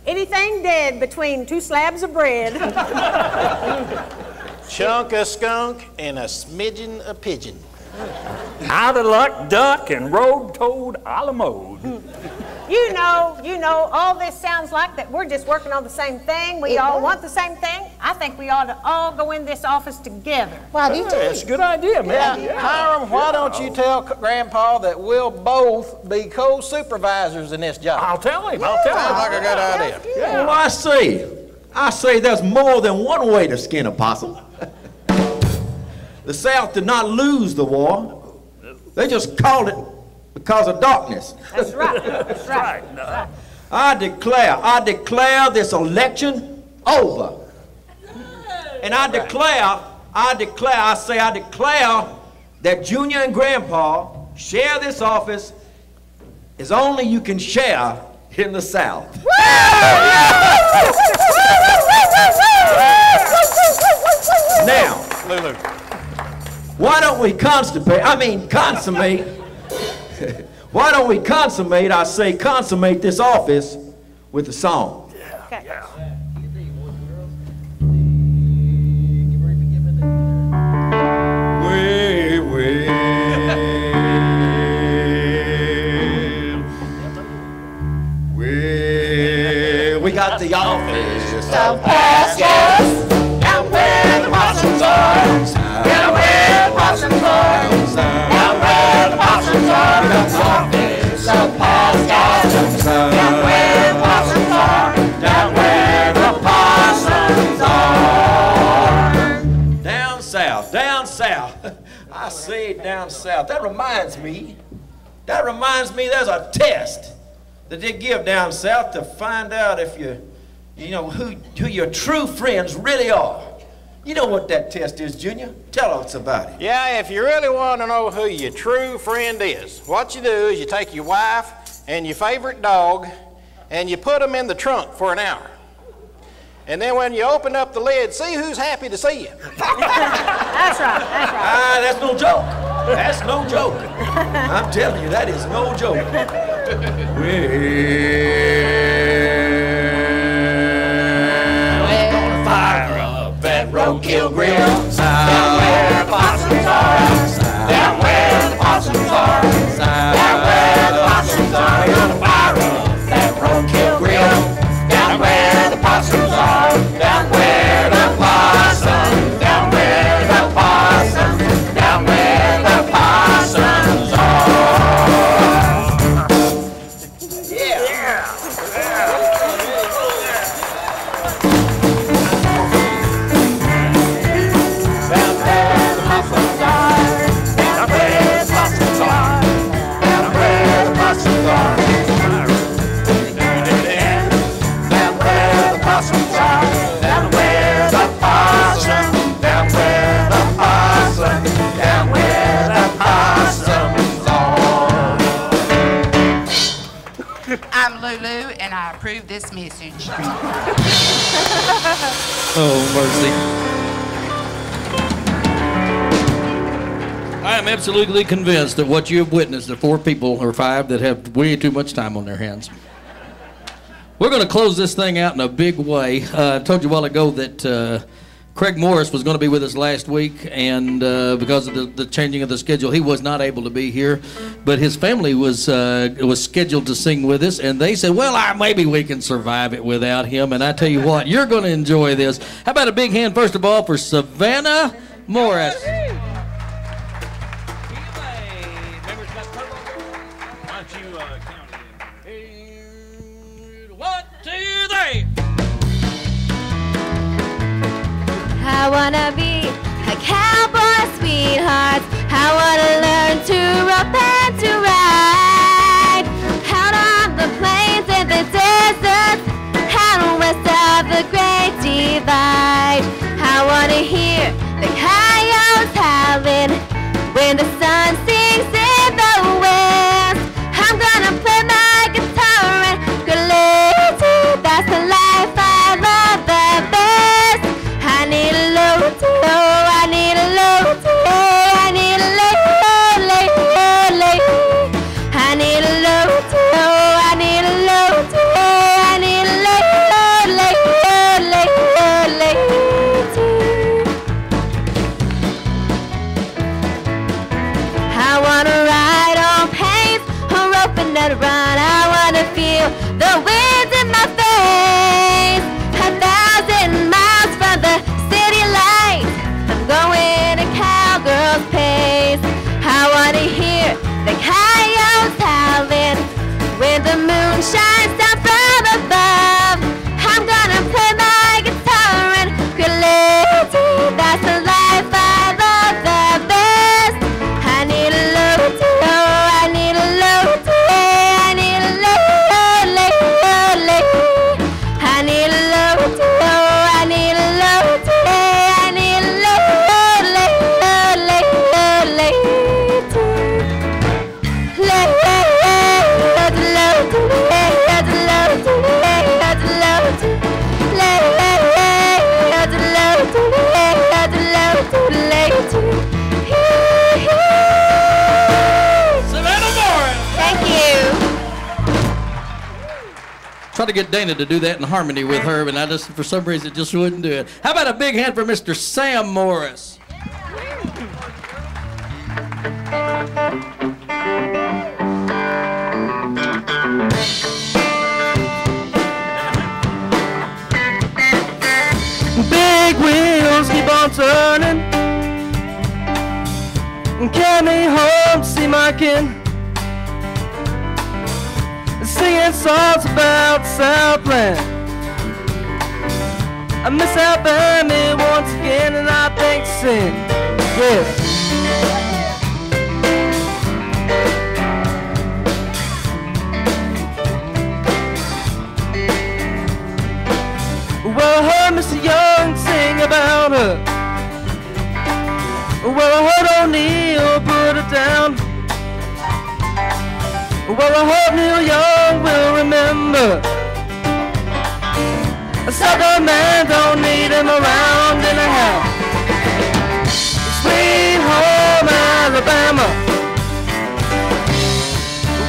S8: Anything dead between two slabs of bread.
S13: Chunk of skunk and a smidgen of pigeon.
S9: Out of luck duck and road toad a la mode.
S8: You know, you know, all this sounds like that we're just working on the same thing. We
S12: It
S8: all
S12: does.
S8: want the same thing. I think we ought to all go in this office together.
S12: Why do you
S9: That's a good idea, man.
S13: Yeah,
S9: man.
S13: Hiram, why don't you tell Grandpa that we'll both be co-supervisors in this job?
S9: I'll tell him. I'll tell
S13: Sounds
S9: him.
S13: like a good idea.
S15: Well, I see. I say there's more than one way to skin a possum. the South did not lose the war. They just called it because of darkness.
S8: That's right. That's right.
S15: I declare, I declare this election over. And I declare, I declare, I say, I declare that Junior and Grandpa share this office as only you can share in the South. Now,
S13: Lulu.
S15: why don't we constipate, I mean consummate, why don't we consummate, I say consummate this office with a song. Way, way. Well, we got the office of pastors down where the possums are. Down where the possums are. Office of pastors down where the possums are. Down where the possums are. Down south, down south. I say down south. That reminds me. That reminds me there's a test that they give down south to find out if you, you know, who, who your true friends really are. You know what that test is, Junior? Tell us about it.
S13: Yeah, if you really want to know who your true friend is, what you do is you take your wife and your favorite dog and you put them in the trunk for an hour. And then when you open up the lid, see who's happy to see you.
S8: That's right. That's right.
S15: Ah, that's no joke. That's no joke. I'm telling you, that is no joke. We're roadkill grill. Down where the possums are. Down where the possums are.
S18: This message.
S6: Oh, mercy. I am absolutely convinced that what you have witnessed are four people or five that have way too much time on their hands. We're going to close this thing out in a big way. Uh, I told you a while ago that uh, Craig Morris was going to be with us last week, and uh, because of the, the changing of the schedule, he was not able to be here. But his family was uh, was scheduled to sing with us, and they said, "Well, I, maybe we can survive it without him." And I tell you what, you're going to enjoy this. How about a big hand first of all for Savannah Morris?
S10: I wanna be a cowboy sweetheart. I wanna learn to rope and to ride. Out on the plains and the deserts, out west of the Great Divide. I wanna hear the coyotes howling when the sun sinks
S6: Try to get Dana to do that in harmony with her, and I just, for some reason, just wouldn't do it. How about a big hand for Mr. Sam Morris?
S2: Big wheels keep on turning. Carry me home see my kin. Singing songs about Southland. I miss Alabama once again, and I think sing. Yes. Well, I heard Mr. Young sing about her. Well, I heard O'Neill put it down. Well, I hope Neil Young will remember. A sucker man don't need him around in a house. Sweet home Alabama.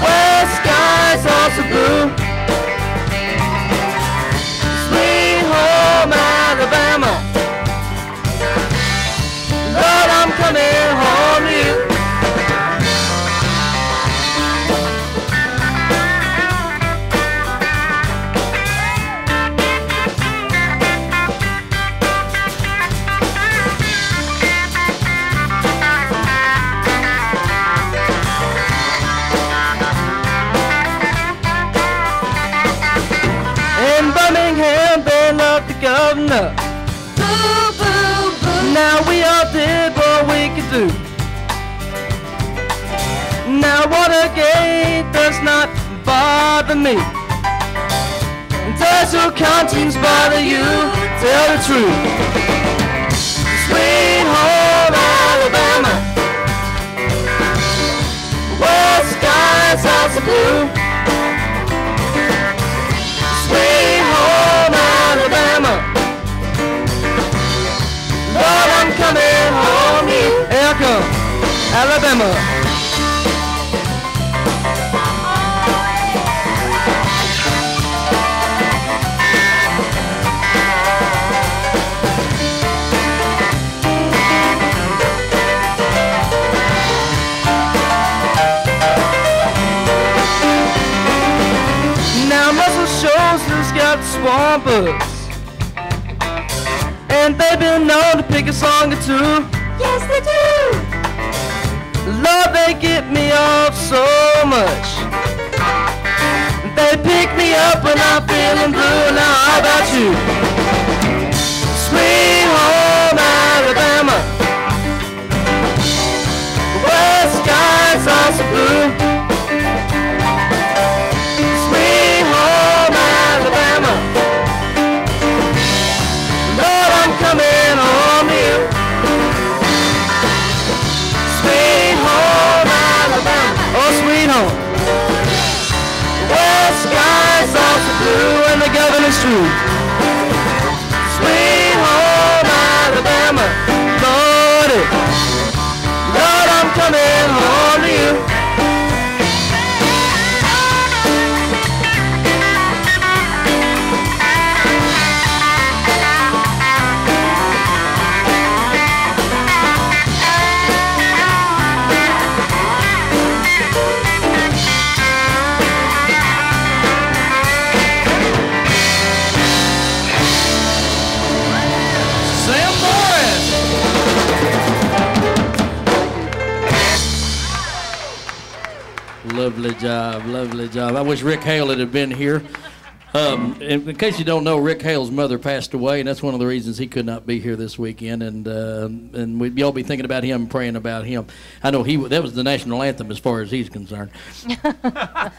S2: Where skies are so blue. Sweet home Alabama. Bother me. Does your conscience bother you? Tell the truth. Sweet home Alabama. Where skies are so blue. Sweet home Alabama. Lord, I'm coming home. Here I come, Alabama. Swampers. And they've been known to pick a song or two. Yes, they do. Lord, they get me off so much. They pick me up when I'm feeling blue. Now, how about you? Sweet home Alabama. Where skies are so blue.
S6: Brasil. Job, lovely job. I wish Rick Hale had been here. Um, in, in case you don't know, Rick Hale's mother passed away, and that's one of the reasons he could not be here this weekend. And uh, and we y'all be thinking about him, and praying about him. I know he that was the national anthem as far as he's concerned.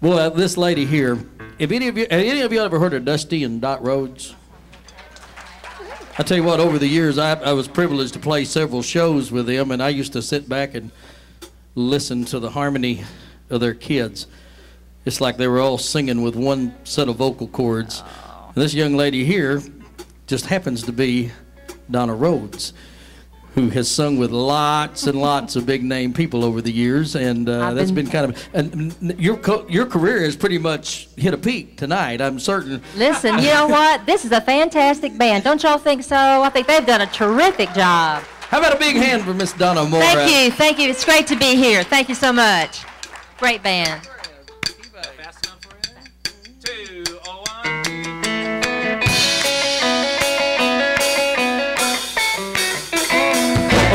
S6: Well, this lady here. If any of you, have any of you ever heard of Dusty and Dot Rhodes? I tell you what, over the years, I, I was privileged to play several shows with them, and I used to sit back and listen to the harmony of their kids. It's like they were all singing with one set of vocal cords. And this young lady here just happens to be Donna Rhodes, who has sung with lots and lots of big name people over the years, and uh, that's
S10: been-
S6: been kind of and your co- your career has pretty much hit a peak tonight. I'm certain.
S10: Listen, you know what? This is a fantastic band. Don't y'all think so? I think they've done a terrific job.
S6: How about a big hand for Miss Donna Moore?
S10: Thank you, thank you. It's great to be here. Thank you so much. Great band.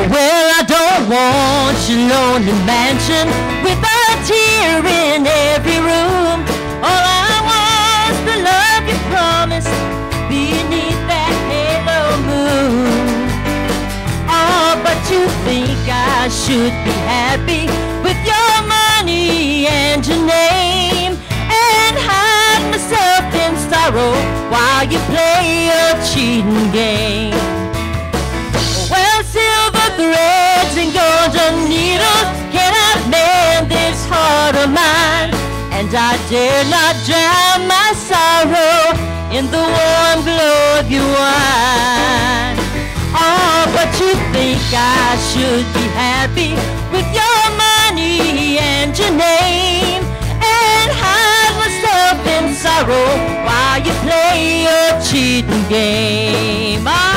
S11: Well, I don't want your lonely mansion with a tear in every room. All I want is the love you promised beneath that halo moon. Oh, but you think I should be happy and your name and hide myself in sorrow while you play your cheating game. Well, silver threads and golden needles cannot mend this heart of mine. And I dare not drown my sorrow in the warm glow of your wine. Oh, but you think I should be happy money and your name and hide myself in sorrow while you play your cheating game. Ah.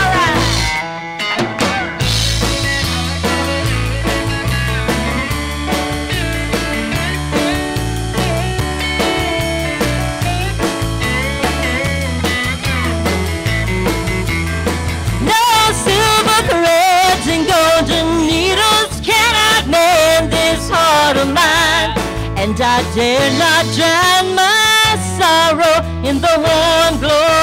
S11: Dare not drown my sorrow in the warm glow